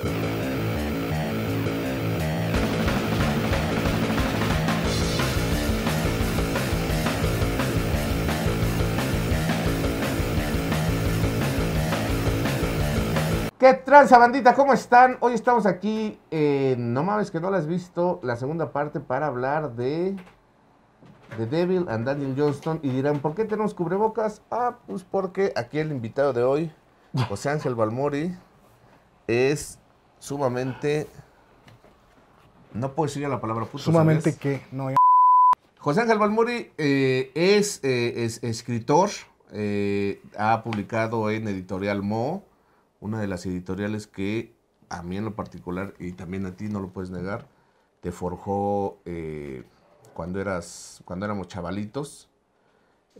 ¿Qué tranza, bandita? ¿Cómo están? Hoy estamos aquí, en no mames que no la has visto, la segunda parte para hablar de The Devil and Daniel Johnston. Y dirán, ¿por qué tenemos cubrebocas? Ah, pues porque aquí el invitado de hoy, José Ángel Balmori, es sumamente... No puedo decir la palabra puto. Sumamente que no. José Ángel Balmori eh, es, eh, es escritor, eh, ha publicado en Editorial Mo, una de las editoriales que a mí en lo particular, y también a ti no lo puedes negar, te forjó cuando eras, cuando éramos chavalitos.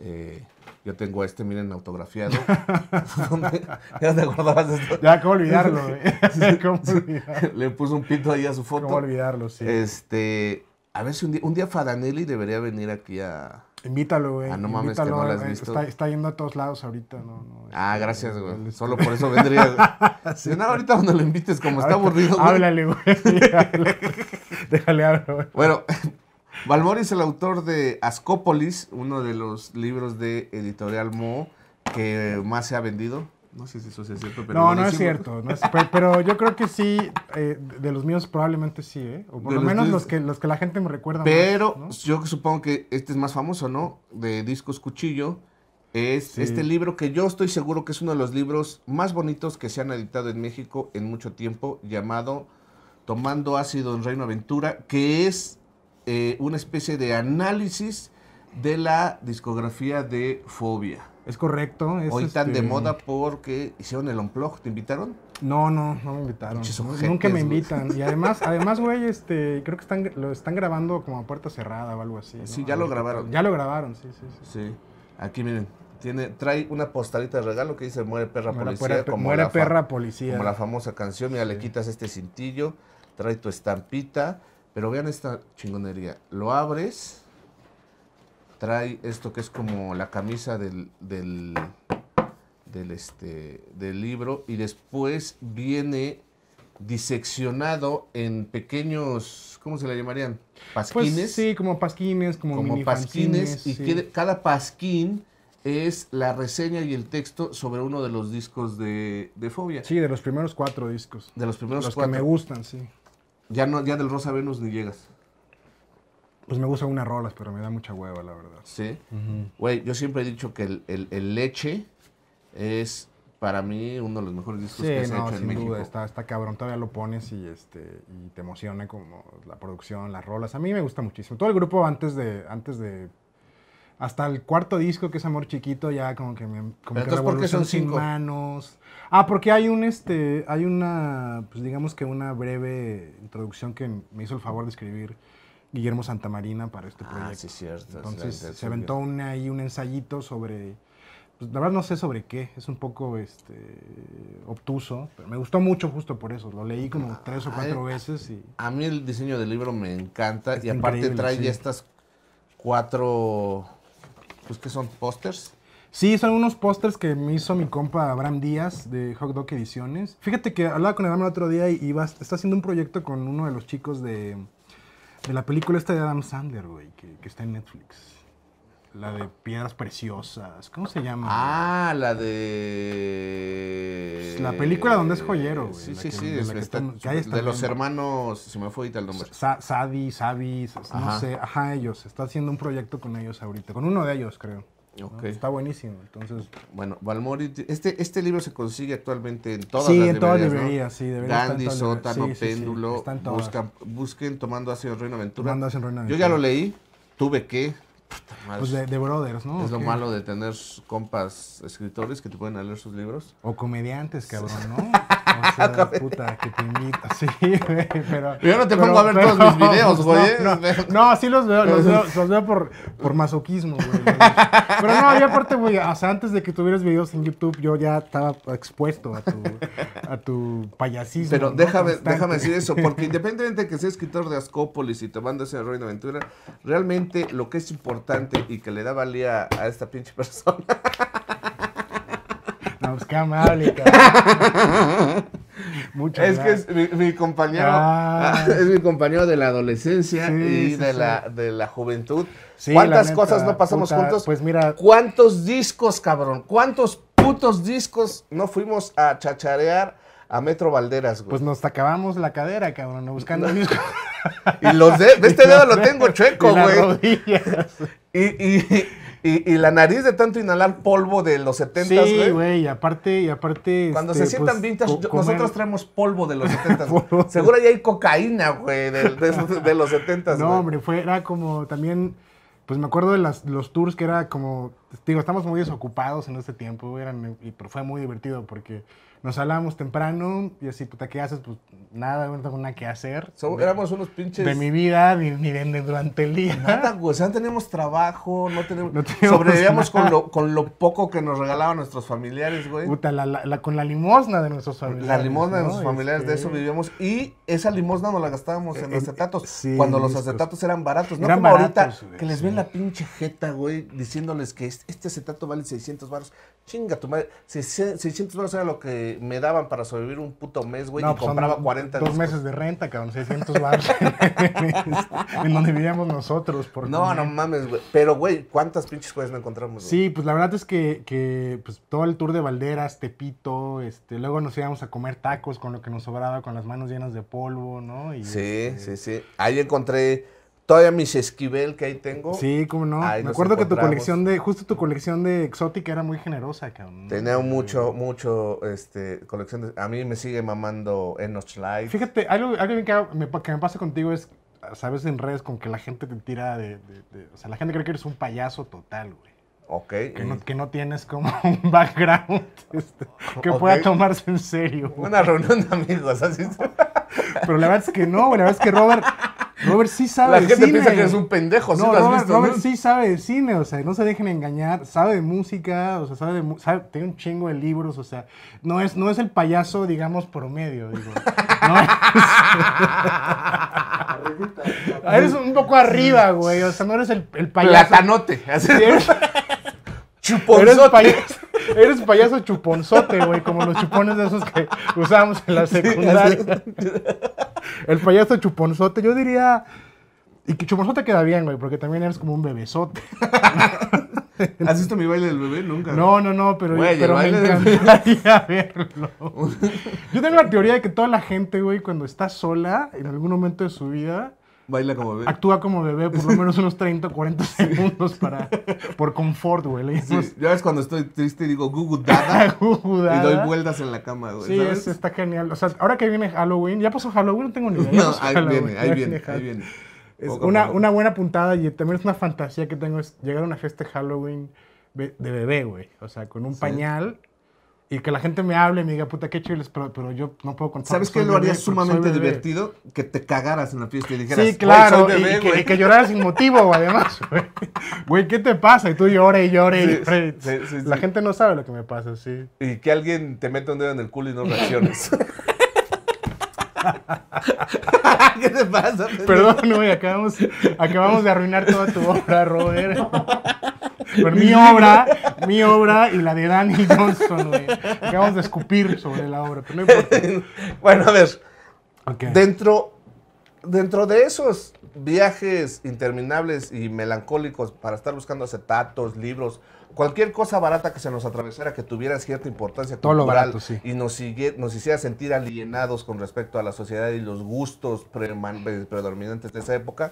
Eh, yo tengo este, miren, autografiado. ¿Dónde? ¿Ya te acordabas de esto? Ya, ¿cómo olvidarlo? güey? ¿Cómo olvidarlo? Le puso un pito ahí a su foto. ¿Cómo olvidarlo? Sí. Este, a ver si un día, un día Fadanelli debería venir aquí a, Invítalo, güey. Ah, no mames, que no lo has eh, visto. Está, está yendo a todos lados ahorita, no, no. Ah, este, gracias, el- güey. el- Solo por eso vendría. Sí. No, ahorita cuando lo invites, como está aburrido. Háblale, güey. Déjale hablar, güey. Bueno, Balmori es el autor de Ascópolis, uno de los libros de Editorial Mo que más se ha vendido. No sé si eso sea cierto, pero. No, no es cierto. no es- pe- pero, yo creo que sí, eh, de los míos probablemente sí, ¿eh? O por De lo los menos los que, los que la gente me recuerda Pero más, yo supongo que este es más famoso, ¿no? De Discos Cuchillo. Es Sí. este libro que yo estoy seguro que es uno de los libros más bonitos que se han editado en México en mucho tiempo, llamado Tomando ácido en Reino Aventura, que es eh, una especie de análisis de la discografía de Fobia. Es correcto. Es Hoy tan de este, moda porque hicieron el Unplug, ¿te invitaron? No, no, no me invitaron. Ojetes, Nunca me güey. invitan. Y además, además, güey, este, creo que están, lo están grabando como a puerta cerrada o algo así. ¿no? Sí, A ya lo ver grabaron. Ya lo grabaron, sí, sí, sí. Sí. Aquí miren, tiene, trae una postalita de regalo que dice Muere perra Muere policía. perra, como muere la perra policía. Como la famosa canción, mira, le quitas este cintillo, trae tu estampita, pero vean esta chingonería. Lo abres, trae esto que es como la camisa del, del, del, este, del libro y después viene diseccionado en pequeños, ¿cómo se le llamarían? Pues Pasquines. sí, como pasquines, como, como mini pasquines y sí. que- cada pasquín es la reseña y el texto sobre uno de los discos de, de Fobia. Sí, de los primeros cuatro discos. De los primeros los cuatro. que me gustan, sí. Ya no, ya del Rosa Venus ni llegas. Pues me gustan unas rolas, pero me da mucha hueva, la verdad. Sí. Güey, yo siempre he dicho que el, el- el leche es para mí uno de los mejores discos Sí, que se ha no, hecho en sin México. duda, está, está cabrón, todavía lo pones y este y te emociona como la producción, las rolas. A mí me gusta muchísimo. Todo el grupo antes de antes de hasta el cuarto disco que es Amor Chiquito ya como que me como que entonces, ¿por qué son sin cinco? manos. Ah, porque hay un este hay una pues digamos que una breve introducción que me hizo el favor de escribir Guillermo Santamarina para este Ah, proyecto. sí, cierto. Entonces se aventó un, ahí un ensayito sobre, pues la verdad no sé sobre qué, es un poco este, obtuso, pero me gustó mucho justo por eso, lo leí como tres o cuatro Ay. veces y A mí el diseño del libro me encanta y aparte trae sí. ya estas cuatro, pues que son pósters. Sí, son unos pósters que me hizo mi compa Abraham Díaz de Hot Dog Ediciones. Fíjate que hablaba con Abraham el otro día y iba, está haciendo un proyecto con uno de los chicos de, de la película esta de Adam Sandler, güey, que está en Netflix. La de Piedras Preciosas, ¿cómo se llama? Ah, la de. La película donde es joyero, güey, Sí, sí, que- sí. de es la que que está- están- que ahí están de los hermanos. Se me fue ahorita el nombre. Sa- Sadi, Sabi, no sé, ajá, ellos. Está haciendo un proyecto con ellos ahorita, con uno de ellos, creo. Está buenísimo, entonces. Bueno, Balmori. Este, este libro se consigue actualmente en todas sí, las en todas librerías, sí, estar en todas las librerías. Sótano, Sí, sí, sí, Péndulo. todas. buscan, busquen Tomando Ácido en Reino Aventura. Tomando Ácido en Reino Yo ya Aventura. lo leí. Tuve que. Pues de, de Brothers, ¿no? es lo malo de tener compas escritores que te pueden leer sus libros. O comediantes, cabrón, ¿no? O sea, puta, que te invita. Sí, güey, pero... Yo no te pero- pongo a ver todos mis videos, güey, ¿eh? No, no, sí los veo, los veo, los veo por, por masoquismo, güey. Pero no, y aparte, güey, o sea, antes de que tuvieras videos en YouTube, yo ya estaba expuesto a tu, a tu payasismo. Pero ¿no? déjame, Constante. déjame decir eso, porque independientemente de que sea escritor de Ascópolis y Tomando ese Reino Aventura, realmente lo que es importante y que le da valía a esta pinche persona pues qué amable, cabrón. Muchas Es que gracias. es mi, mi compañero, Ah. es mi compañero de la adolescencia Sí, y sí, de, sí. La, de la juventud. ¿Cuántas neta, cosas no pasamos puta, juntos? Pues mira, ¿Cuántos discos, cabrón? ¿Cuántos putos discos no fuimos a chacharear a Metro Valderas, güey? pues nos acabamos la cadera, cabrón, buscando el disco. y los de, este dedo lo tengo chueco, güey. rodillas. Y, y, y, y la nariz de tanto inhalar polvo de los 70, Sí, güey. güey, y aparte, y aparte. Cuando este, se sientan pues, vintage, co- yo- comer- nosotros traemos polvo de los 70. Polvo. Seguro ya hay cocaína, güey, de, de de los 70. No, güey. hombre, fue, era como también. Pues me acuerdo de las, los tours que era como. Digo, estamos muy desocupados en ese tiempo, güey, eran, y, pero fue muy divertido porque nos hablábamos temprano y así, puta, ¿qué haces? Pues nada, no tengo nada que hacer. So- de, éramos unos pinches. de mi vida, ni, ni de, de durante el día. Nada, güey. O sea, no teníamos trabajo, no tenemos. No teníamos sobrevivíamos con lo, con lo poco que nos regalaban nuestros familiares, güey. Puta, la, la- la- con la limosna de nuestros familiares. La limosna de nuestros familiares, de Este, eso vivíamos. Y esa limosna nos la gastábamos en En- acetatos. sí, cuando los acetatos eran baratos. No Eran como baratos, ahorita, güey, que les sí. ven la pinche jeta, güey, diciéndoles que este acetato vale 600 baros. Chinga tu madre. 600 baros era lo que me daban para sobrevivir un puto mes, güey. No, y pues son compraba 40 Dos discos. meses de renta, cabrón, 600 baros. en donde vivíamos nosotros. Por No, comer. no mames, güey. Pero, güey, ¿cuántas pinches cosas no encontramos, güey? Sí, pues la verdad es que, que, pues, todo el tour de Valderas, Tepito, este, luego nos íbamos a comer tacos con lo que nos sobraba, con las manos llenas de polvo, ¿no? Y, Sí, este, sí, sí. Ahí encontré todavía mis esquivel que ahí tengo. Sí, cómo no. Ahí Me acuerdo que tu colección de, justo tu colección de exótica era muy generosa, cabrón. Tenía mucho, mucho, este, colección de... A mí me sigue mamando Enoch Light. Fíjate, algo, algo que, me, que me pasa contigo es, sabes, en redes con que la gente te tira de, de- de- O sea, la gente cree que eres un payaso total, güey. Ok. Que no, que no tienes como un background este, que pueda tomarse en serio. Una reunión de amigos, así. Pero la verdad es que no, güey. La verdad es que Robert, Robert sí sabe La de gente cine. piensa que eres un pendejo, ¿sí No, lo has Robert, visto? Robert no? sí sabe de cine, o sea, no se dejen engañar, sabe de música, o sea, sabe de sabe- tiene un chingo de libros, o sea, no es, no es el payaso, digamos, promedio, digo. No es- eres un poco arriba, güey, o sea, no eres el, el payaso. Platanote. Así. Sí, eres, eres Chuponzote. payaso, eres payaso chuponzote, güey, como los chupones de esos que usábamos en la secundaria. El payaso chuponzote, yo diría. Y que chuponzote queda bien, güey, porque también eres como un bebesote. ¿Has visto mi baile del bebé? Nunca. No, no, no, pero, Güey, pero me del- encantaría verlo. Yo tengo la teoría de que toda la gente, güey, cuando está sola, en algún momento de su vida, Baila como bebé. actúa como bebé por lo menos unos 30 o 40 segundos para, por confort, güey. Sí, ya ves cuando estoy triste y digo gugu dada y doy vueltas en la cama, güey. Sí, ¿sabes? es- está genial. O sea, ahora que viene Halloween, ya pasó Halloween, no tengo ni idea. No, ahí Halloween, viene, ahí viene, ahí viene. Es una, una buena puntada y también es una fantasía que tengo es llegar a una fiesta de Halloween de bebé, güey. O sea, con un Sí. pañal y que la gente me hable y me diga, puta, qué chiles, pero, pero yo no puedo contar. ¿Sabes qué lo haría sumamente soy bebé". divertido? Que te cagaras en la fiesta y dijeras, Sí, "Güey, claro, soy bebé, y, que, güey". y que llorara sin motivo, además, güey. Güey, ¿qué te pasa? Y tú llore y llore y Sí, llore. sí, sí, La gente no sabe lo que me pasa, sí. Y que alguien te meta un dedo en el culo y no reacciones. ¿Qué te pasa? Perdón, güey, acabamos, acabamos de arruinar toda tu obra, Robert. Con mi obra, mi obra y la de Danny Johnston, güey. Acabamos de escupir sobre la obra, pero no importa. Bueno, a ver, Ok. dentro, dentro de esos viajes interminables y melancólicos para estar buscando acetatos, libros, cualquier cosa barata que se nos atravesara que tuviera cierta importancia Todo lo cultural barato, sí. y nos, sigue- nos hiciera sentir alienados con respecto a la sociedad y los gustos predominantes de esa época,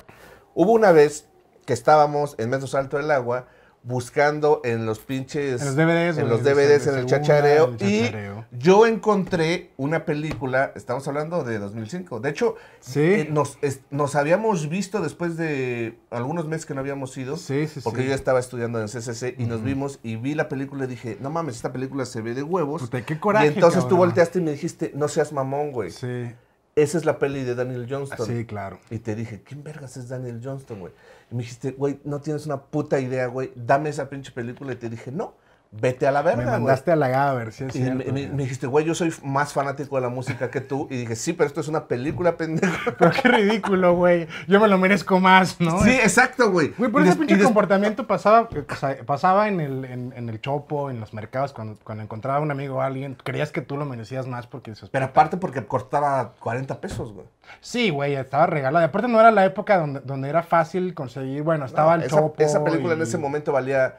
hubo una vez que estábamos en Metro Salto del Agua buscando en los pinches En los DVDs, en los DVDs el chachareo y yo encontré una película, estamos hablando de 2005. De hecho, Sí. eh, nos, es- nos habíamos visto después de algunos meses que no habíamos ido. Sí, sí, Porque yo estaba estudiando en CCC y nos vimos y vi la película y dije, no mames, esta película se ve de huevos. Puta, qué coraje, y entonces tú volteaste y me dijiste, no seas mamón, güey. Sí, Esa es la peli de Daniel Johnston. sí, claro. Y te dije, ¿quién vergas es Daniel Johnston, güey? Y me dijiste, güey, no tienes una puta idea, güey. Dame esa pinche película. Y te dije, no, vete a la Me verga, güey. mandaste a la Gaber, sí es Y me, cierto. me- me dijiste, güey, yo soy más fanático de la música que tú. Y dije, sí, pero esto es una película, pendejo. Pero qué ridículo, güey. Yo me lo merezco más, ¿no? Sí, exacto, güey. Güey, Y ese pinche des- comportamiento pasaba, eh, pasaba en el, en, en el chopo, en los mercados, cuando, cuando encontraba un amigo o alguien, creías que tú lo merecías más porque dices, Pero aparte porque costaba 40 pesos, güey. Sí, güey, estaba regalado. Y aparte no era la época donde, donde era fácil conseguir, bueno, estaba el esa, chopo. esa película en ese momento valía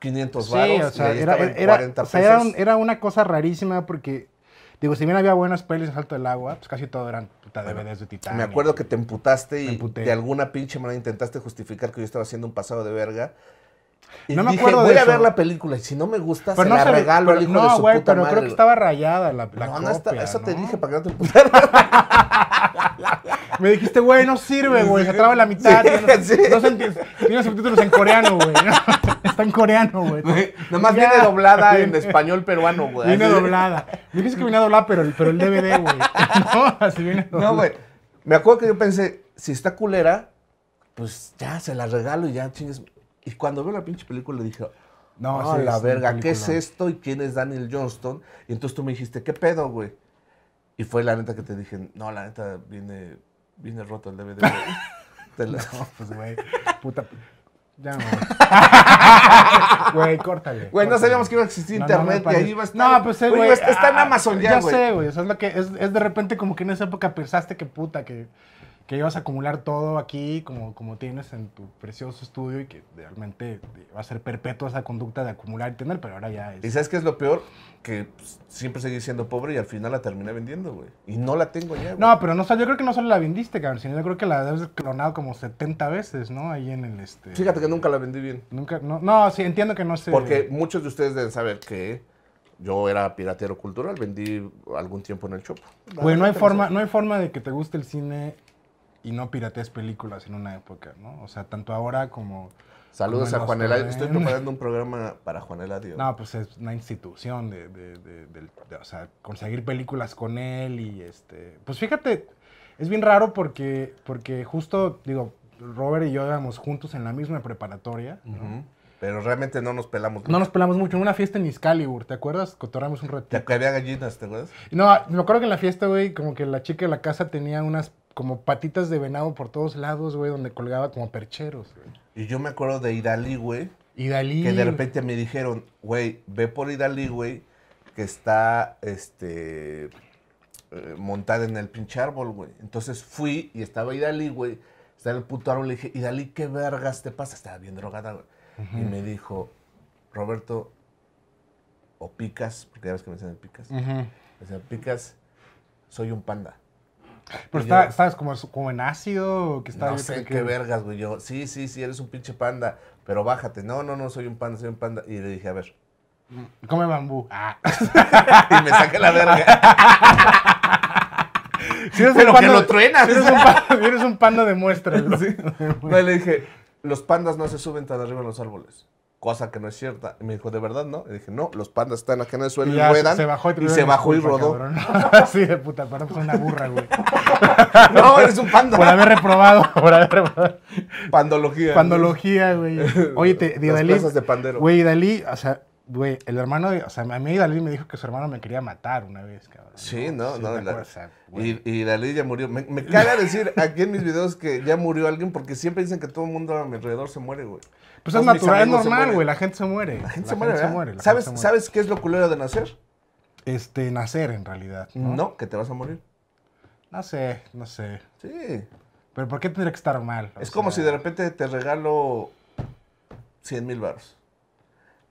500 Sí, baros. o sea, y ahí era, era- 40 o sea, era, pesos. un- era una cosa rarísima porque, digo, si bien había buenas pelis en Salto del Agua, pues casi todo eran puta DVDs de Titanic. Me acuerdo que te emputaste y de alguna pinche manera intentaste justificar que yo estaba haciendo un pasado de verga. Y No me dije, acuerdo de voy a eso. ver la película y si no me gusta, Pero se no la se regalo pero- al hijo no, de su güey, puta pero madre. creo que estaba rayada la, la no, no está, copia, eso te dije para que no te emputaras. Me dijiste, güey, no sirve, güey, se traba la mitad. Sí, tiene, sí. no se enti- tiene subtítulos en coreano, güey. Está en coreano, güey. Nomás Ya. viene doblada en español peruano, güey. Viene doblada. Me dijiste que venía doblada, pero, el- pero el DVD, güey. No, así viene doblada. No, güey. Me acuerdo que yo pensé, si está culera, pues ya se la regalo y ya chingues. Y cuando veo la pinche película dije, No, no, sí, la verga, ¿qué es esto? ¿Y quién es Daniel Johnston? Y entonces tú me dijiste, ¿qué pedo, güey? Y fue la neta que te dije, no, la neta viene, viene roto el DVD. güey". Te la- No, pues, güey. Puta. Ya no. Güey, córtale. Güey, no sabíamos que iba a existir No, no internet y ahí iba a estar. No, pues, eh, Güey, güey. está- en ah, Amazon ya, güey. sé, güey. Eso es lo que. Es, es de repente como que en esa época pensaste que puta, que, que ibas a acumular todo aquí, como, como tienes en tu precioso estudio y que realmente va a ser perpetua esa conducta de acumular y tener, pero ahora ya ¿Y es. sabes qué es lo peor? Que pues, siempre seguí siendo pobre y al final la terminé vendiendo, güey. Y no la tengo ya, güey. No, pero no, solo- yo creo que no solo la vendiste, cabrón, sino yo creo que la debes clonado como 70 veces, ¿no? Ahí en el este. Fíjate que nunca la vendí bien. Nunca, no, no, sí, entiendo que no sé. Porque muchos de ustedes deben saber que yo era piratero cultural, vendí algún tiempo en el Chopo. Güey, no hay forma, no hay forma de que te guste el cine y no piratees películas en una época, ¿no? O sea, tanto ahora como... Saludos como a Juan Eladio. Estoy 90. preparando un programa para Juan Eladio. No, pues es una institución de, de- de- o sea, conseguir películas con él y este... Pues fíjate, es bien raro porque, porque justo, digo, Robert y yo íbamos juntos en la misma preparatoria. Pero realmente no nos pelamos. No nos pelamos mucho. En una fiesta en Excalibur, ¿te acuerdas? Cotorramos un ratito. Te- Que había gallinas, ¿te acuerdas? No, me acuerdo que en la fiesta, güey, como que la chica de la casa tenía unas como patitas de venado por todos lados, güey, donde colgaba como percheros. Y yo me acuerdo de Idalí, güey. Y Dalí... Que de repente me dijeron, güey, ve por Idalí, güey, que está, este, eh, montada en el pinche árbol, güey. Entonces fui y estaba Idalí, güey. Estaba en el puto árbol. Le dije, Idalí, ¿qué vergas te pasa? Estaba bien drogada, güey. Y me dijo, Roberto, o picas, porque ya ves que me dicen picas. Ujú. Me decían, picas, soy un panda. Pero está. Como, como en ácido, que está... no sé qué vergas, güey. Yo, sí, sí, sí, eres un pinche panda, pero bájate. No, no, no, soy un panda, soy un panda. Y le dije, a ver. Come bambú. Ah. y me saqué la verga. Si eres Pero un que lo truenas. Si eres un panda, eres un panda demuéstralo. No, y le dije, los pandas no se suben tan arriba en los árboles. Cosa que no es cierta. Y me dijo, ¿de verdad no? Y dije, no, los pandas están acá en el suelo y, ya ruedan. se bajó y, y se bajó y rodó. cabrón. sí, de puta, para pues una burra, güey. No, eres un panda. Por haber reprobado, por haber reprobado. Pandología. Pandología, güey. Oye, te, de Las Dalí. plazas de pandero. Güey, Dalí, o sea, güey, el hermano, de- o sea, a mí Dalí me dijo que su hermano me quería matar una vez, cabrón. Sí, no, no. me la- y, y Dalí ya murió. Me, me caga decir aquí en mis videos que ya murió alguien porque siempre dicen que todo el mundo a mi alrededor se muere, güey. Pues es Todos natural, es normal, güey, la gente se muere. La gente se muere, ¿verdad? muere, la ¿Sabes, gente se muere. ¿Sabes qué es lo culero de nacer? Este, nacer en realidad. ¿no? No, que te vas a morir. No sé, no sé. Sí. Pero ¿por qué tendría que estar mal? O Es como si de repente te regalo 100 mil baros.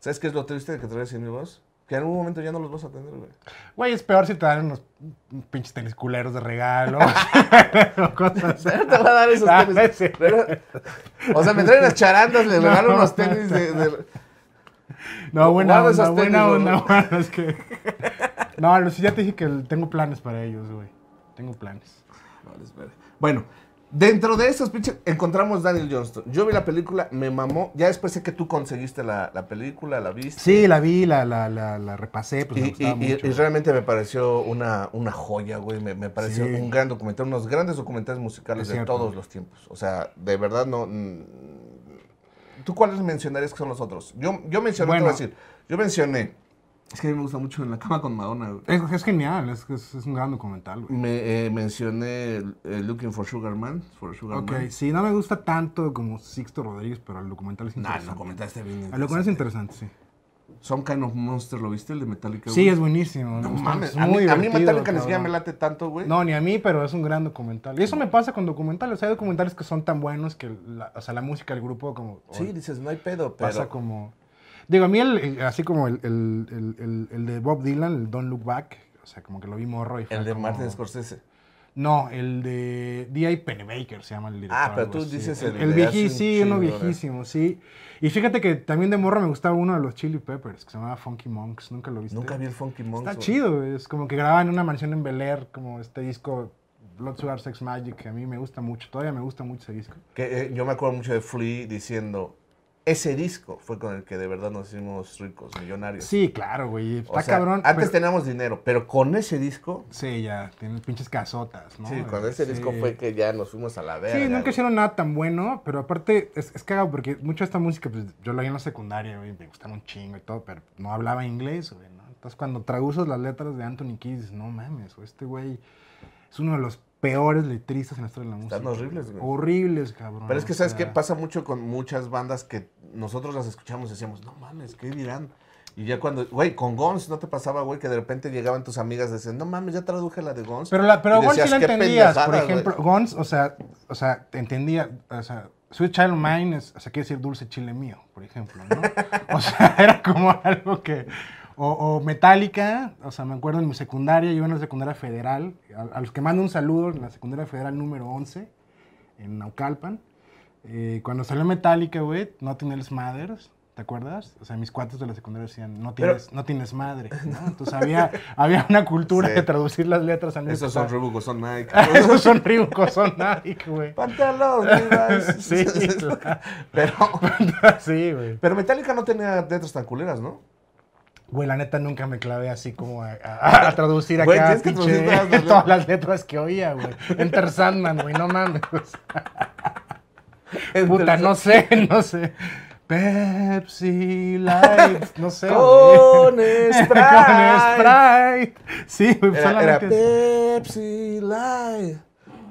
¿Sabes qué es lo triste de que te regales 100 mil baros? Que en algún momento ya no los vas a tener, güey. Güey, es peor si te dan unos pinches tenis culeros de regalo. o cosas así. te va a dar esos Ah, tenis. sí. Pero- o sea, me traen las charandas, le regalo unos tenis de... de- No, buena onda, esos tenis, buena güey. onda, bueno, es que... No, Lucy, ya te dije que tengo planes para ellos, güey. Tengo planes. Vale, espera. Bueno, dentro de esos pinches encontramos Daniel Johnston. Yo vi la película, me mamó. Ya después sé que tú conseguiste la, la película, la viste. Sí, la vi, la, la, la, la repasé, pues me Y, gustaba y- y- mucho. y realmente me pareció una, una joya, güey. Me, me pareció Sí. un gran documental, unos grandes documentales musicales Es de todos los tiempos. O sea, de verdad no. ¿Tú cuáles mencionarías que son los otros? Yo, yo mencioné, te Bueno. voy a decir. Yo mencioné. Es que a mí me gusta mucho En la cama con Madonna, güey. Es, es genial, es, es, es un gran documental, güey. Me, eh, mencioné eh, Looking for Sugar Man. For Sugar Ok, Man. sí, no me gusta tanto como Sixto Rodríguez, pero el documental es Nah, interesante. no comentaste bien. el documental es interesante, sí. Some Kind of Monster, ¿lo viste? El de Metallica. Sí, güey? es buenísimo. No mames, es a mí, a mí Metallica ni siquiera me late tanto, güey. No, ni a mí, pero es un gran documental. Y eso me pasa con documentales. Hay documentales que son tan buenos que, la, o sea, la música del grupo como... Sí, dices, no hay pedo, pero... pasa como... Digo, a mí, el, así como el, el, el, de Bob Dylan, el Don't Look Back, o sea, como que lo vi morro y fue El de como- Martin Scorsese. No, el de D.I. Pennebaker se llama el director. Ah, pero tú así. dices el, el el de viejí, hace un sí, uno viejísimo, sí. Y fíjate que también de morro me gustaba uno de los Chili Peppers, que se llamaba Funky Monks. ¿Nunca lo viste? Nunca vi el Funky Monks. Está chido, es como que graban en una mansión en Bel Air, como este disco Blood Sugar Sex Magic, que a mí me gusta mucho, todavía me gusta mucho ese disco. Que, eh, yo me acuerdo mucho de Flea diciendo, ese disco fue con el que de verdad nos hicimos ricos, millonarios. Sí, claro, güey, está O sea, cabrón. Antes pero- teníamos dinero, pero con ese disco, Sí, ya, tienen pinches casotas, ¿no? sí, con ese Sí. disco fue que ya nos fuimos a la verga. Sí, nunca güey. hicieron nada tan bueno, pero aparte es, es cagado porque mucha de esta música, pues yo la vi en la secundaria, güey, me gustaba un chingo y todo, pero no hablaba inglés, güey, ¿no? Entonces cuando traduces las letras de Anthony dices, no mames, güey, este güey es uno de los peores letristas en la historia de la música. Están horribles, güey. Horribles, cabrón. Pero es que, o ¿sabes sea, qué? Pasa mucho con muchas bandas que nosotros las escuchamos y decíamos, no mames, ¿qué dirán? Y ya cuando, güey, con Guns, ¿no te pasaba, güey, que de repente llegaban tus amigas y decían, no mames, ya traduje la de Guns? Pero, la, pero Y Guns sí la "Qué entendías, por ejemplo, güey". Guns, o sea, o sea, te entendía, o sea, Sweet Child Mine, es, o sea, quiere decir dulce chile mío, por ejemplo, ¿no? O sea, era como algo que, o, o Metallica, o sea, me acuerdo en mi secundaria, yo en la secundaria federal, a, a los que mando un saludo, en la secundaria federal número 11, en Naucalpan, eh, cuando salió Metallica, güey, Nothing Else Matters, ¿te acuerdas? O sea, mis cuates de la secundaria decían, no Pero- tienes, no tienes madre, ¿no? Entonces había, había una cultura Sí. de traducir las letras al Esos son Reebok, son Nike. Esos son Reebok, son Nike, güey. Pantalón. Sí, claro. pero, sí, güey. pero Metallica no tenía letras tan culeras, ¿no? Güey, la neta nunca me clavé así como a, a- a traducir Güey, acá tienes que pinche, traducir todas las todas las letras que oía, güey. Enter Sandman, güey, no mames. Puta, no sé, no sé. Pepsi Light, no sé. Con güey. Sprite. Con Sprite. Sí, güey, Era, era. Pepsi Light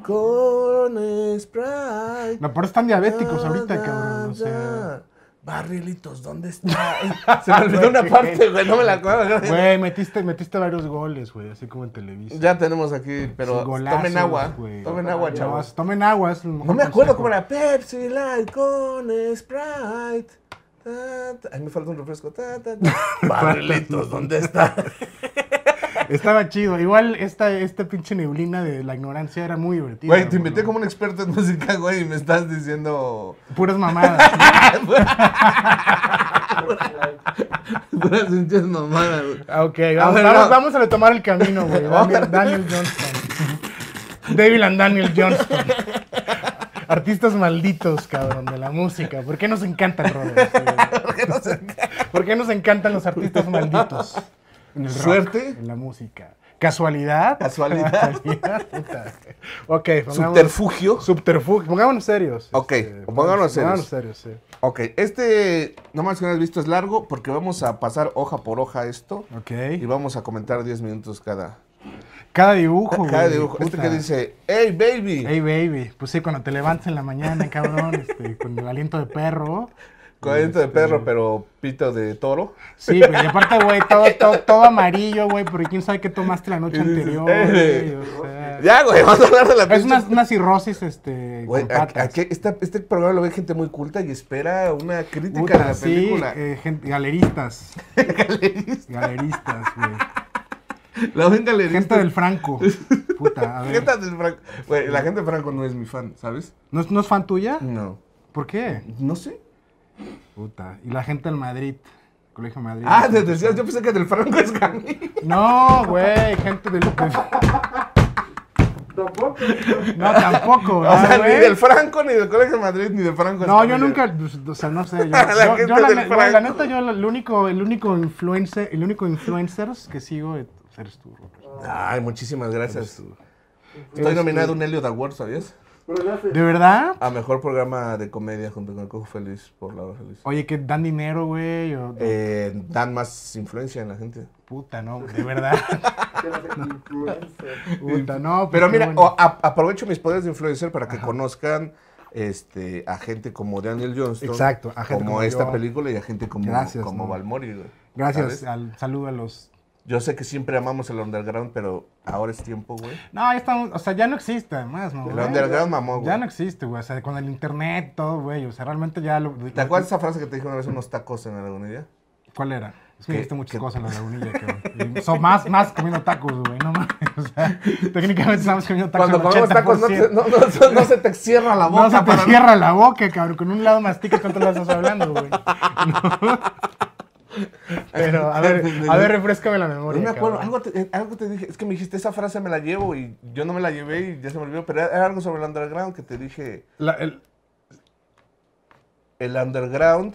con Sprite. No, pero están diabéticos ahorita, cabrón. O sea. Barrilitos, ¿dónde está? Se me olvidó una parte, güey, no me la acuerdo. Güey, metiste, metiste varios goles, güey, así como en Televisa. Ya tenemos aquí, pero Sí, golazos, tomen agua. güey. Tomen agua, No, chavos. Tomen agua, es No me acuerdo consejo. cómo era Pepsi Light con Sprite. Ta, ta. Ay, me falta un refresco. Ta, ta, ta. Barrilitos, ¿dónde está? Estaba chido. Igual esta, esta pinche neblina de la ignorancia era muy divertida. Güey, te invité como un experto en música, güey, y me estás diciendo. Puras mamadas. Puras pinches mamadas, güey. Ah, ok, vamos, ver, vamos, no. vamos a retomar el camino, güey. Daniel, Daniel Johnston. David and Daniel Johnston. Artistas malditos, cabrón, de la música. ¿Por qué nos encanta el rock? ¿Por qué nos encantan los artistas malditos? En el rock, Suerte. En la música. ¿Casualidad? Casualidad. Casualidad. Ok, pongamos... Subterfugio. Subterfugio. Pongámonos serios. Ok, este, pongámonos serios. Pongámonos serios, sí. Ok, este, no más que no has visto, es largo porque vamos a pasar hoja por hoja esto Ok. y vamos a comentar 10 minutos cada, Cada dibujo, cada güey, dibujo. Este que dice, hey baby, Hey baby, pues sí, cuando te levantas en la mañana, cabrón, este, con el aliento de perro. Aliento de Este, perro pero pito de toro. Sí, güey, y aparte, güey, todo, todo, todo amarillo, güey, porque quién sabe qué tomaste la noche anterior, "Eh, güey, o sea. Ya, güey, vamos a hablar de la Es una, una cirrosis, este, Güey, esta- este programa lo ve gente muy culta y espera una crítica Puta, de la sí, película. eh, gente- galeristas. Galeristas, güey. la ven. Gente del Franco. Puta, a ver. Gente del Franco. Güey, la gente de Franco no es mi fan, ¿sabes? ¿No, ¿No es fan tuya? No. ¿Por qué? No sé. Puta. Y la gente del Madrid. Colegio Madrid. Ah, te decías, yo pensé que del Franco es Camilo. No, güey, gente del. Tampoco. No, tampoco. O sea, ni del Franco, ni del Colegio de Madrid, ni de Franco. No, yo Escamilla. nunca, pues, o sea, no sé, yo, La yo- gente yo la, del güey, neta, yo el único, el único influencer, el único influencers que sigo eres tú, Robert. Ay, muchísimas gracias. Estoy nominado a un Elliot Award, ¿sabías? ¿De verdad? A mejor programa de comedia junto con el Cojo Feliz por la hora feliz. Oye, que dan dinero, güey. o- Eh, dan más influencia en la gente. Puta, no, de verdad. Puta, no. pues Pero mira, bueno. o- a- aprovecho mis poderes de influencer para que conozcan este, a gente como Daniel Johnston. Exacto, a gente como, como esta yo. película y a gente como, Gracias, como no. Balmori. güey. Gracias, al saludo a los. Yo sé que siempre amamos el underground, pero ahora es tiempo, güey. No, ya estamos, o sea, ya no existe además, ¿no? El güey? underground mamó, güey. Ya no existe, güey. O sea, con el internet, todo, güey. O sea, realmente ya lo. ¿Te acuerdas esa frase que te dije una vez unos tacos en la lagunilla? ¿Cuál era? Es que ¿Qué- me dijiste muchas qué- cosas en la lagunilla, cabrón. Y son más, más comiendo tacos, güey. No mames. O sea, técnicamente estamos comiendo tacos. Cuando comemos tacos no, te- 80%. no, no- no se te cierra la boca. No se te para- cierra la boca, cabrón. Con un lado masticas, ¿cuánto lado estás hablando, güey? Pero, a ver, a ver, refrescame la memoria. No me acuerdo, algo te, algo te dije, es que me dijiste, esa frase me la llevo y yo no me la llevé y ya se me olvidó, pero era, algo sobre el underground que te dije, La- el- el underground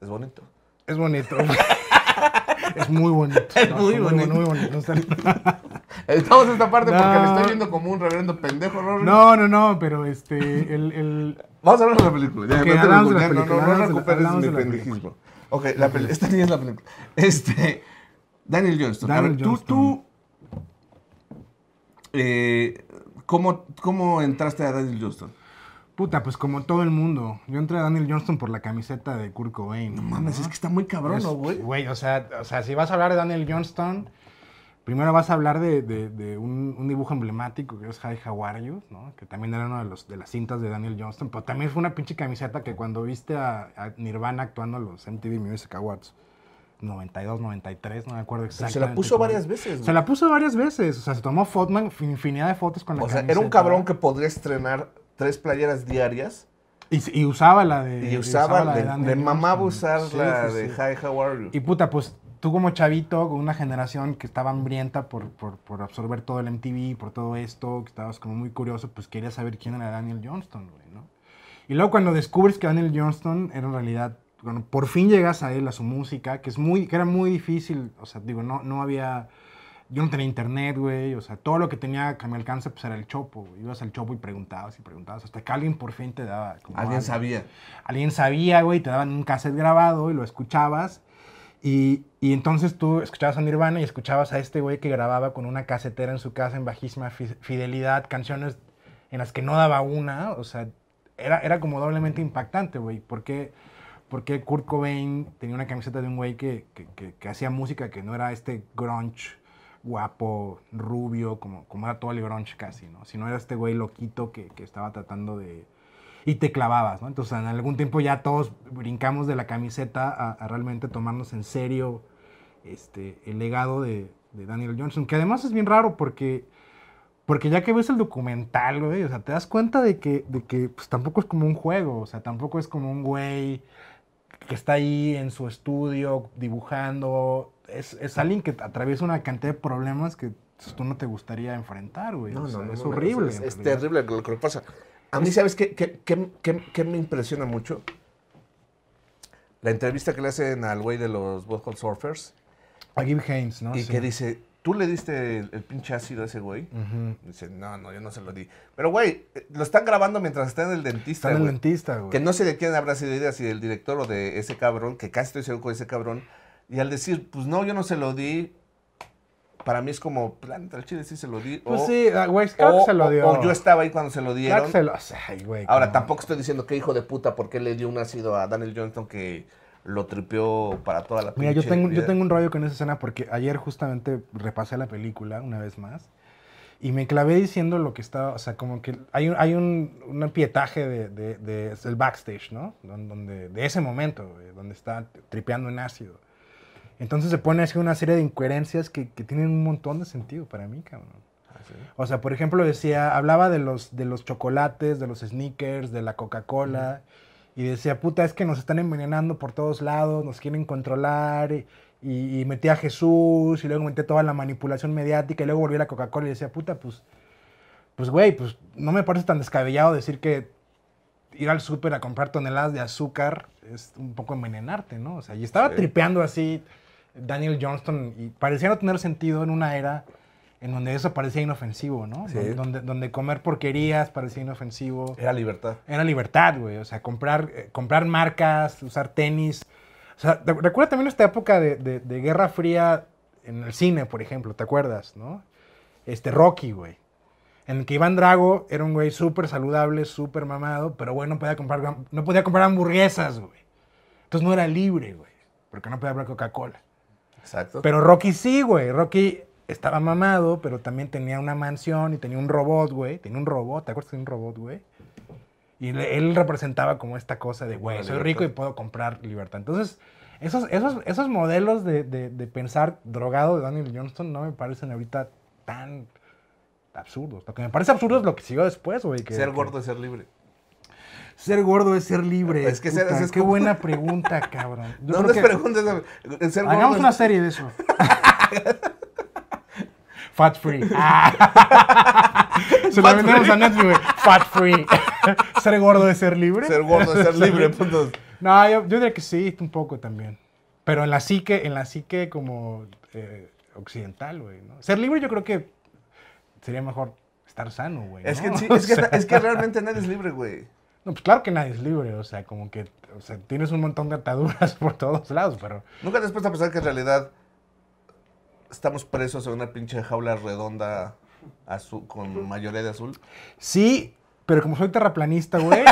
es bonito. es bonito. es muy bonito. Es ¿no? muy bonito. Muy bonito. Estamos en esta parte porque me estoy viendo como un reverendo pendejo, Rory. No, no, no, pero este, el, el, Vamos a hablar de la película. Ya, no de la recuperes mi pendejismo. Ok, la esta niña es la película. Este, Daniel Johnston. a Daniel ver, tú, Johnston. tú, eh, ¿cómo, ¿cómo entraste a Daniel Johnston? puta, pues como todo el mundo. Yo entré a Daniel Johnston por la camiseta de Kurt Cobain. No Mames, es que está muy cabrón, ¿no, güey? Güey, o sea, o sea, si vas a hablar de Daniel Johnston, primero vas a hablar de, de- de un, un dibujo emblemático que es Hi How Are You, ¿no? Que también era una de, los, de las cintas de Daniel Johnston, pero también fue una pinche camiseta que cuando viste a, a Nirvana actuando en los MTV Music Awards 92, 93, no me acuerdo Pero exactamente. se la puso varias veces, Se güey. la puso varias veces, o sea, se tomó foto, una infinidad de fotos con la O sea, camiseta. era un cabrón que podría estrenar tres playeras diarias Y, y usaba la de... y usaba, la le, Daniel le mamaba Johnston. usar Sí, la sí, de sí. Hi, how are you? Y puta, pues tú como chavito, con una generación que estaba hambrienta por, por, por absorber todo el MTV, por todo esto, que estabas como muy curioso, pues querías saber quién era Daniel Johnston, güey, ¿no? Y luego cuando descubres que Daniel Johnston era en realidad, bueno, por fin llegas a él, a su música, que es muy, que era muy difícil, o sea, digo, no, no había, yo no tenía internet, güey, o sea, todo lo que tenía que me alcance, pues era el chopo, güey. ibas al chopo y preguntabas y preguntabas, hasta que alguien por fin te daba... como Alguien sabía. Alguien sabía, güey, te daban un cassette grabado y lo escuchabas. Y, y entonces tú escuchabas a Nirvana y escuchabas a este güey que grababa con una casetera en su casa en bajísima fi- fidelidad, canciones en las que no daba una. O sea, era, era como doblemente impactante, güey. Porque, porque Kurt Cobain tenía una camiseta de un güey que, que, que- que hacía música que no era este grunge guapo, rubio, como, como era todo el grunge casi, ¿no? Sino era este güey loquito que, que estaba tratando de, y te clavabas, ¿no? Entonces, en algún tiempo ya todos brincamos de la camiseta a, a realmente tomarnos en serio este, el legado de, de Daniel Johnson, que además es bien raro porque, porque ya que ves el documental, güey, o sea, te das cuenta de que, de que pues, tampoco es como un juego, o sea, tampoco es como un güey que está ahí en su estudio dibujando, es, es alguien que atraviesa una cantidad de problemas que pues, tú no te gustaría enfrentar, güey. o sea, es no, horrible. Es, en es realidad. terrible lo que pasa. A mí, ¿sabes qué, qué, qué- me impresiona mucho? La entrevista que le hacen al güey de los Hot Surfers A Give Haynes, ¿no? y Sí. que dice, ¿tú le diste el, el pinche ácido a ese güey? Dice, no, no, yo no se lo di. Pero, güey, lo están grabando mientras está en el dentista, Está en el güey. dentista, güey. Que no sé de quién habrá sido idea, si del director o de ese cabrón, que casi estoy seguro con ese cabrón. Y al decir, pues no, yo no se lo di, para mí es como, plan, al chile sí se lo di. Pues o, sí, ah, güey, claro se lo dio. o yo estaba ahí cuando se lo Claro dieron. que se lo... Ay, güey. Ahora, como- tampoco estoy diciendo que hijo de puta, porque le dio un ácido a Daniel Johnston que lo tripeó para toda la Mira, yo tengo, yo tengo un rollo con esa escena porque ayer justamente repasé la película una vez más y me clavé diciendo lo que estaba, o sea, como que hay un, hay un, un pietaje de, de- de- del backstage, ¿no? Don- Donde, de ese momento, donde está tripeando en ácido. Entonces se pone así una serie de incoherencias que, que tienen un montón de sentido para mí, cabrón. Ah, sí. O sea, por ejemplo, decía, hablaba de los, de los chocolates, de los sneakers, de la Coca-Cola, y decía, puta, es que nos están envenenando por todos lados, nos quieren controlar, y, y metía a Jesús, y luego metía toda la manipulación mediática, y luego volvía a la Coca-Cola y decía, puta, pues, pues, güey, pues no me parece tan descabellado decir que ir al súper a comprar toneladas de azúcar es un poco envenenarte, ¿no? O sea, y estaba Sí. tripeando así Daniel Johnston y parecía no tener sentido en una era en donde eso parecía inofensivo, ¿no? Sí. Donde, donde, comer porquerías parecía inofensivo. Era libertad. Era libertad, güey. O sea, comprar, eh, comprar marcas, usar tenis. O sea, te- recuerda también esta época de, de- de Guerra Fría en el cine, por ejemplo, ¿te acuerdas, no? Este Rocky, güey. En el que Iván Drago era un güey súper saludable, súper mamado, pero güey, no podía comprar, no podía comprar hamburguesas, güey. Entonces no era libre, güey. Porque no podía comprar Coca-Cola. Exacto. Pero Rocky sí, güey. Rocky estaba mamado, pero también tenía una mansión y tenía un robot, güey. Tenía un robot, ¿te acuerdas que tenía un robot, güey? Y él representaba como esta cosa de, güey, soy rico y puedo comprar libertad. Entonces, esos, esos, esos modelos de, de- de pensar drogado de Daniel Johnston no me parecen ahorita tan absurdos. Lo que me parece absurdo es lo que siguió después, güey. que- ser que- gordo es ser libre. Ser gordo es ser libre. Es que ser- Puta, es qué como- buena pregunta, cabrón. Yo no, no es que- pregunta, es- ser gordo Hagamos es- una serie de eso. Fat free. Ah. Se lo vendemos a Netflix, güey. Fat free. ser gordo es ser libre. Ser gordo es ser libre, punto. No, yo, yo diría que sí, un poco también. Pero en la psique, en la psique como eh, occidental, güey. ¿no? Ser libre yo creo que sería mejor estar sano, güey. Es que, sí, que, es que realmente nadie es libre, güey. No, pues claro que nadie es libre, o sea, como que, o sea, tienes un montón de ataduras por todos lados, pero Nunca te has puesto a pensar que en realidad estamos presos en una pinche jaula redonda azul, con mayoría de azul. sí, pero como soy terraplanista, güey.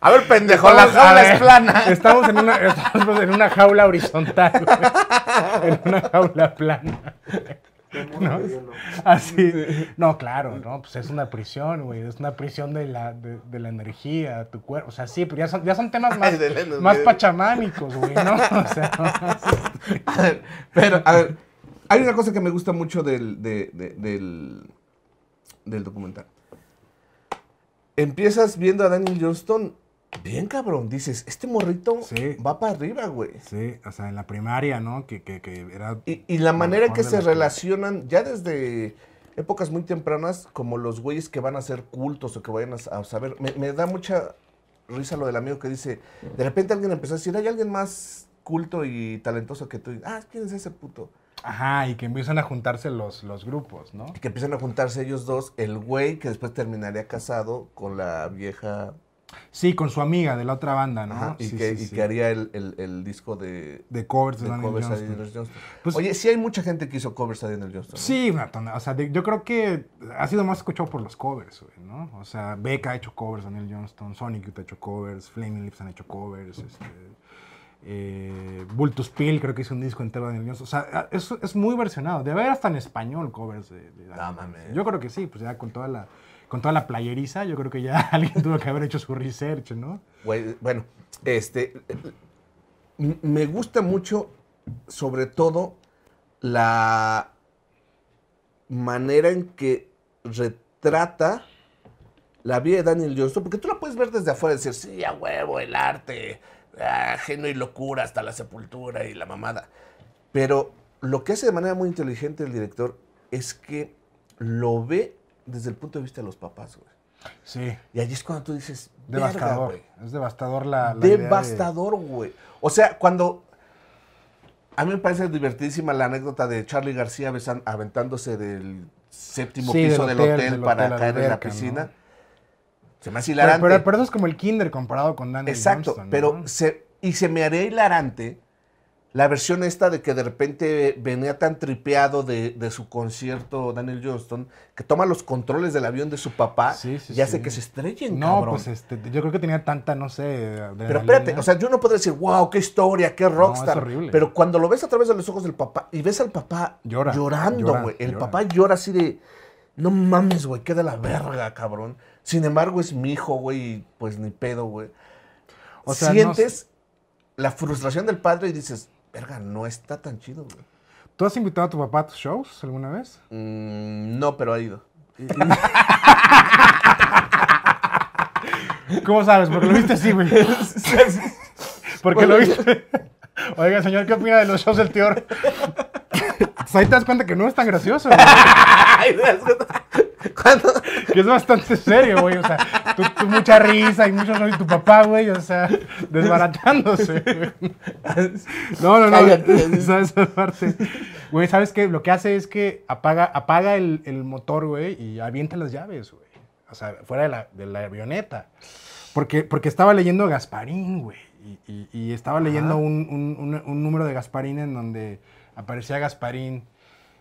A ver, pendejo, la Estamos- jaula ver, es plana. Estamos en una, estamos en una jaula horizontal, güey. En una jaula plana. ¿No? Así. No, claro, no, pues es una prisión, güey. Es una prisión de la, de, de la energía, tu cuerpo. O sea, sí, pero ya son, ya son temas más, Ay, más pachamánicos, güey, ¿no? O sea, A ver, pero, a ver, hay una cosa que me gusta mucho del, de- de- del, del documental. Empiezas viendo a Daniel Johnston, bien cabrón, dices, este morrito Sí. va para arriba, güey. sí, o sea, en la primaria, ¿no? Que, que, que era. Y, y la manera en que se relacionan, ya desde épocas muy tempranas, como los güeyes que van a ser cultos o que vayan a, a saber, me, me da mucha risa lo del amigo que dice, de repente alguien empezó a decir, hay alguien más culto y talentoso que tú. Ah, ¿quién es ese puto? Ajá, y que empiezan a juntarse los, los grupos, ¿no? Y que empiezan a juntarse ellos dos, el güey que después terminaría casado con la vieja Sí, con su amiga de la otra banda, ¿no? ajá, y, Sí, que, sí, y sí. que haría el, el- el disco de, De covers de, de Daniel covers Johnston. Pues- Oye, sí hay mucha gente que hizo covers a Daniel Johnston. Sí, una O sea, de- yo creo que ha sido más escuchado por los covers, ¿no? O sea, Becca ha hecho covers, Daniel Johnston, Sonic Youth ha hecho covers, Flaming Lips han hecho covers, este, eh, Bultus Pill creo que hizo un disco entero de Daniel Johnston. O sea, es, es muy versionado. Debe haber hasta en español covers de, de Daniel No. Yo creo que sí, pues ya con toda la, con toda la playeriza, yo creo que ya alguien tuvo que haber hecho su research, ¿no? Bueno, este. Me gusta mucho, sobre todo, la manera en que retrata la vida de Daniel Johnston, porque tú la puedes ver desde afuera y decir, sí, a huevo, el arte, ah, genio y locura hasta la sepultura y la mamada. Pero lo que hace de manera muy inteligente el director es que lo ve desde el punto de vista de los papás, güey. Sí, Y allí es cuando tú dices, "Verga, devastador. güey". Es devastador la, la idea de- Devastador, güey. O sea, cuando. A mí me parece divertidísima la anécdota de Charlie García besan- aventándose del séptimo Sí, piso del del hotel, del para hotel caer en la piscina. ¿no? Se me hace Pero, hilarante. pero- pero eso es como el kinder comparado con Daniel Exacto, Johnston, ¿no? pero se, y se me haría hilarante la versión esta de que de repente venía tan tripeado de, de su concierto Daniel Johnston que toma los controles del avión de su papá Sí, sí, y hace sí. que se estrellen, No, cabrón. pues este, yo creo que tenía tanta, no sé. Pero espérate, o sea, yo no podría decir, wow, qué historia, qué rockstar. es horrible. Pero cuando lo ves a través de los ojos del papá y ves al papá Llora, llorando, llora, güey. El llora. papá llora así de, no mames, güey, qué de la verga, cabrón. Sin embargo, es mi hijo, güey, pues ni pedo, güey. O sea, no Sientes la frustración del padre y dices, verga, no está tan chido, güey. ¿Tú has invitado a tu papá a tus shows alguna vez? Mm, no, pero ha ido. ¿Cómo sabes? Porque lo viste así, güey. Porque lo viste. Oiga, señor, ¿qué opina de los shows del tío? Pues ahí te das cuenta que no es tan gracioso. Cuando, que es bastante serio, güey. O sea, tú, tú mucha risa y mucho y tu papá, güey, o sea, desbaratándose, güey. No, no, no. Cállate. Esa, esa parte. Güey, ¿sabes qué? Lo que hace es que apaga, apaga el, el motor, güey, y avienta las llaves, güey. O sea, fuera de la, de la avioneta. Porque, porque estaba leyendo Gasparín, güey. Y, y- y estaba leyendo un, un- un- un número de Gasparín en donde aparecía Gasparín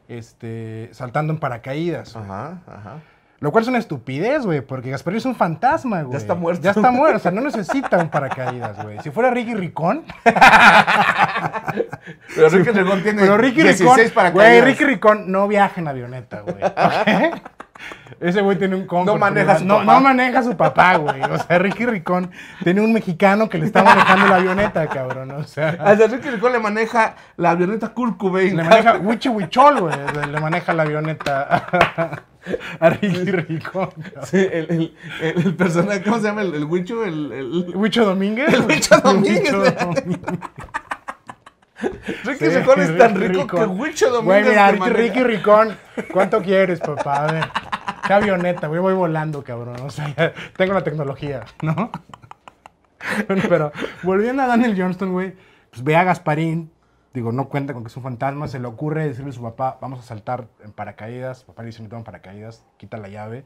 este, saltando en paracaídas. Ajá, ajá. Lo cual es una estupidez, güey, porque Gasparín es un fantasma, güey. está muerto. Ya está muerto, o sea, no necesita un paracaídas, güey. Si fuera Ricky Ricón, Pero Ricky Ricón tiene pero Ricky 16 Ricón, para güey, Ricky Ricón no viaja en avioneta, güey. Ese güey tiene un Concorde No maneja su no, papá. no maneja su papá, güey. O sea, Ricky Ricón tiene un mexicano que le está manejando la avioneta, cabrón. O sea, Hasta Ricky Ricón le maneja la avioneta Kurt Cobain. le maneja Wichi Huichol, güey. Le maneja la avioneta a, Ricky Ricón. Sí, el, el, el, el personaje, ¿cómo se llama? El, el Huicho, el, el... Huicho Domínguez. El Huicho Domínguez. Ricky Sí, Ricón es tan Ricky rico que. Huicho Güey, Domínguez mira, Ricky, Ricón, ¿cuánto quieres, papá? A ver, qué avioneta, güey, voy volando, cabrón. O sea, ya tengo la tecnología, ¿no? Bueno, pero volviendo a Daniel Johnston, güey, pues ve a Gasparín, digo, no cuenta con que es un fantasma, se le ocurre decirle a su papá, vamos a saltar en paracaídas. Papá le dice, no tengo paracaídas, quita la llave.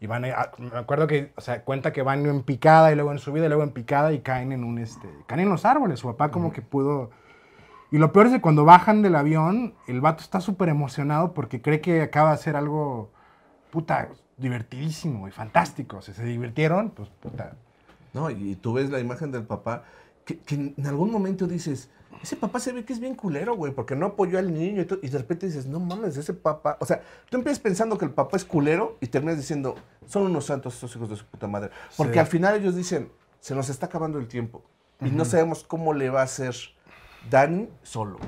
Y van, a- me acuerdo que, o sea, cuenta que van en picada y luego en subida y luego en picada y caen en un, este, caen en los árboles. Su papá como que pudo... Y lo peor es que cuando bajan del avión, el vato está súper emocionado porque cree que acaba de hacer algo, puta, divertidísimo y fantástico. O sea, se divirtieron, pues, puta. No, y tú ves la imagen del papá, que, que en algún momento dices, ese papá se ve que es bien culero, güey, porque no apoyó al niño y, todo, y de repente dices, no mames, ese papá. O sea, tú empiezas pensando que el papá es culero y terminas diciendo, son unos santos estos hijos de su puta madre. Porque Sí. al final ellos dicen, se nos está acabando el tiempo y no sabemos cómo le va a hacer Dani solo.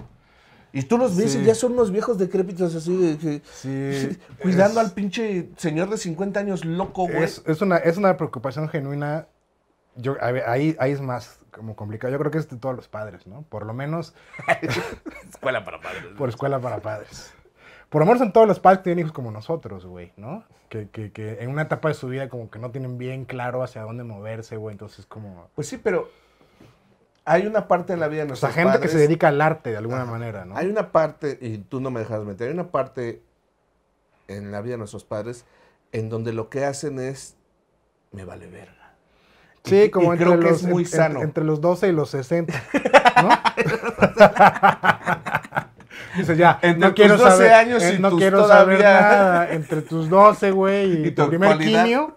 Y tú los ves Sí. y ya son unos viejos decrépitos así de que. Sí, Cuidando es- al pinche señor de 50 años loco, güey. Es, es una, es una preocupación genuina. Yo, a ver, ahí, ahí es más como complicado. Yo creo que es de todos los padres, ¿no? Por lo menos Escuela para padres. por escuela para padres. Por lo menos en todos los padres que tienen hijos como nosotros, güey, ¿no? Que, que, que en una etapa de su vida como que no tienen bien claro hacia dónde moverse, güey. Entonces como... Pues sí, pero hay una parte en la vida de O nuestros sea, gente que padres- se dedica al arte de alguna manera, ¿no? Hay una parte, y tú no me dejas meter, hay una parte en la vida de nuestros padres en donde lo que hacen es, me vale verga. Sí, como y entre creo que los, es muy en- sano. entre los 12 y los 60, ¿no? Dice ya, Entre no tus quiero 12 saber, años eh, y no tus quiero saber todavía- nada. Entre tus 12, güey, y, Y tu tu primer quimio,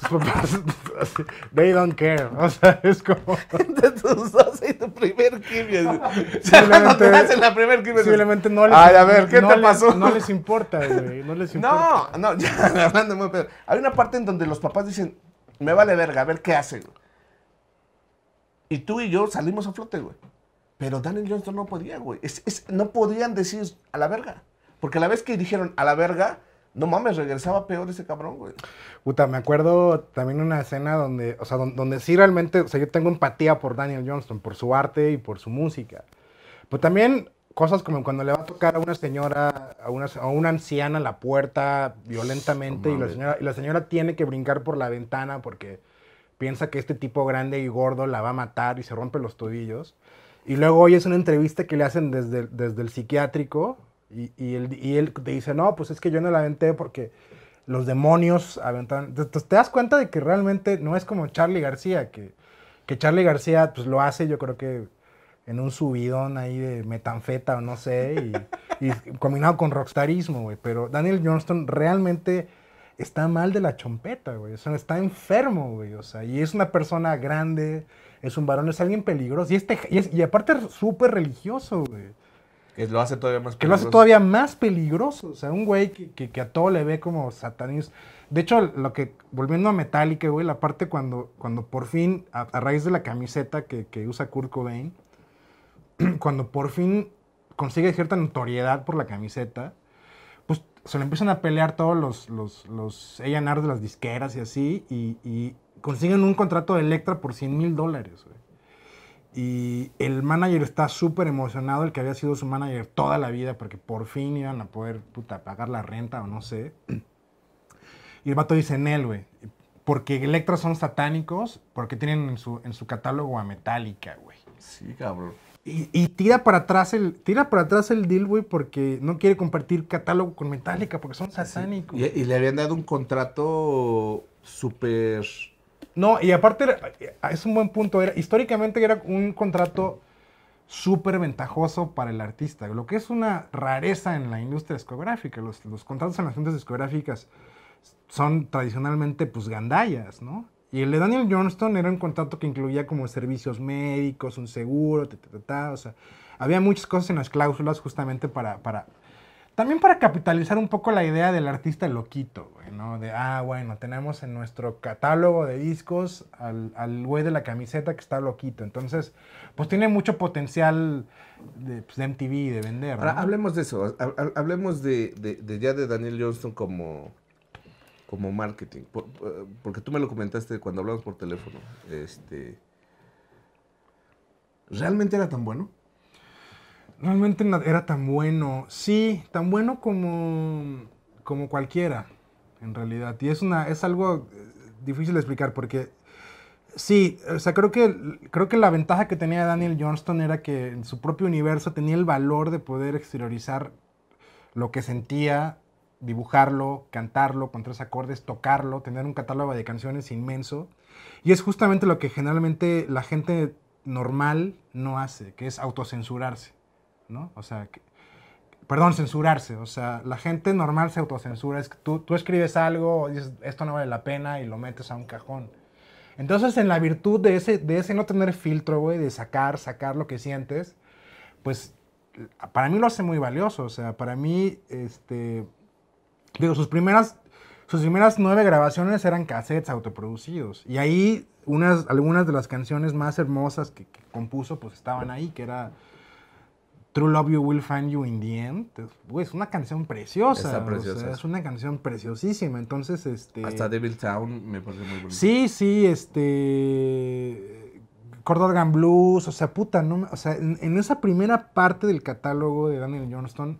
tus papás, they don't care. O sea, es como... De tus 12 y tu primer quimio. O sea, Simplemente- te hacen la primer quimio. Simplemente no les, Ay, a ver, ¿qué no te les- pasó? No les importa, güey, no les importa. No, no, ya hablando muy pedo. Hay una parte en donde los papás dicen, me vale verga, a ver qué hace, güey. Y tú y yo salimos a flote, güey. Pero Daniel Johnston no podía, güey. Es- es- no podían decir a la verga. Porque a la vez que dijeron a la verga, no mames, regresaba peor ese cabrón, güey. Puta, me acuerdo también una escena donde, o sea, don- donde, sí realmente, o sea, yo tengo empatía por Daniel Johnston, por su arte y por su música. Pero también cosas como cuando le va a tocar a una señora, a una, a una anciana la puerta violentamente No y, la señora, y la señora tiene que brincar por la ventana porque piensa que este tipo grande y gordo la va a matar y se rompe los tobillos. Y luego hoy es una entrevista que le hacen desde, desde el psiquiátrico y, y él, y él te dice, no, pues es que yo no la aventé porque los demonios aventaron. Entonces te das cuenta de que realmente no es como Charlie García, que, que Charlie García pues lo hace yo creo que en un subidón ahí de metanfeta o no sé, y, y combinado con rockstarismo, güey. Pero Daniel Johnston realmente está mal de la chompeta, güey. O sea, está enfermo, güey. O sea, y es una persona grande, es un varón, es alguien peligroso. Y, este, y, es- y aparte es súper religioso, güey. Que lo hace todavía más Que lo hace peligroso. todavía más peligroso. O sea, un güey que, que- que a todo le ve como satanismo. De hecho, lo que, volviendo a Metallica, güey, la parte cuando, cuando por fin, a, a raíz de la camiseta que, que usa Kurt Cobain, cuando por fin consigue cierta notoriedad por la camiseta, pues se le empiezan a pelear todos los, los, los de las disqueras y así, y, consiguen un contrato de Electra por 100 mil dólares. Y el manager está súper emocionado, el que había sido su manager toda la vida, porque por fin iban a poder, puta, pagar la renta o no sé. Y el vato dice en él, güey. Porque Electra son satánicos, porque tienen en su, en su catálogo a Metallica, güey. Sí, cabrón. Y, y tira para atrás el tira para atrás el deal, güey, porque no quiere compartir catálogo con Metallica, porque son satánicos. Y, y le habían dado un contrato súper... No, y aparte era- es un buen punto. Era, históricamente era un contrato súper ventajoso para el artista, lo que es una rareza en la industria discográfica. Los, los contratos en las industrias discográficas son tradicionalmente pues gandallas, ¿no? Y el de Daniel Johnston era un contrato que incluía como servicios médicos, un seguro, ta, ta, ta, ta, o sea, había muchas cosas en las cláusulas justamente para, para también para capitalizar un poco la idea del artista loquito, güey, ¿no? De, ah, bueno, tenemos en nuestro catálogo de discos al, al güey de la camiseta que está loquito. Entonces, pues tiene mucho potencial de, pues, de MTV, de vender, ¿no? Ahora, hablemos de eso. ha- ha- Hablemos de, de- de ya de Daniel Johnston como, como marketing. Por- porque tú me lo comentaste cuando hablamos por teléfono. Este, ¿Realmente era tan bueno? Realmente era tan bueno, sí, tan bueno como, como cualquiera, en realidad. Y es, una, es algo eh, difícil de explicar porque, sí, o sea, creo que, creo que la ventaja que tenía Daniel Johnston era que en su propio universo tenía el valor de poder exteriorizar lo que sentía, dibujarlo, cantarlo con tres acordes, tocarlo, tener un catálogo de canciones inmenso. Y es justamente lo que generalmente la gente normal no hace, que es autocensurarse, ¿no? O sea, que- perdón, censurarse. O sea, la gente normal se autocensura. Es que tú, tú escribes algo, dices, esto no vale la pena y lo metes a un cajón. Entonces, en la virtud de ese, de ese no tener filtro, güey, de sacar, sacar lo que sientes, pues para mí lo hace muy valioso. O sea, para mí, este, digo, sus primeras, sus primeras nueve grabaciones eran cassettes autoproducidos. Y ahí unas, algunas de las canciones más hermosas que, que compuso, pues estaban ahí, que era True Love You Will Find You in the End. Es, una canción preciosa. Está o sea, es una canción preciosísima. Entonces, este... Hasta Devil Town me parece muy bonito. Sí, sí, este. Chord Organ Blues, o sea, puta, no, o sea, en, en esa primera parte del catálogo de Daniel Johnston,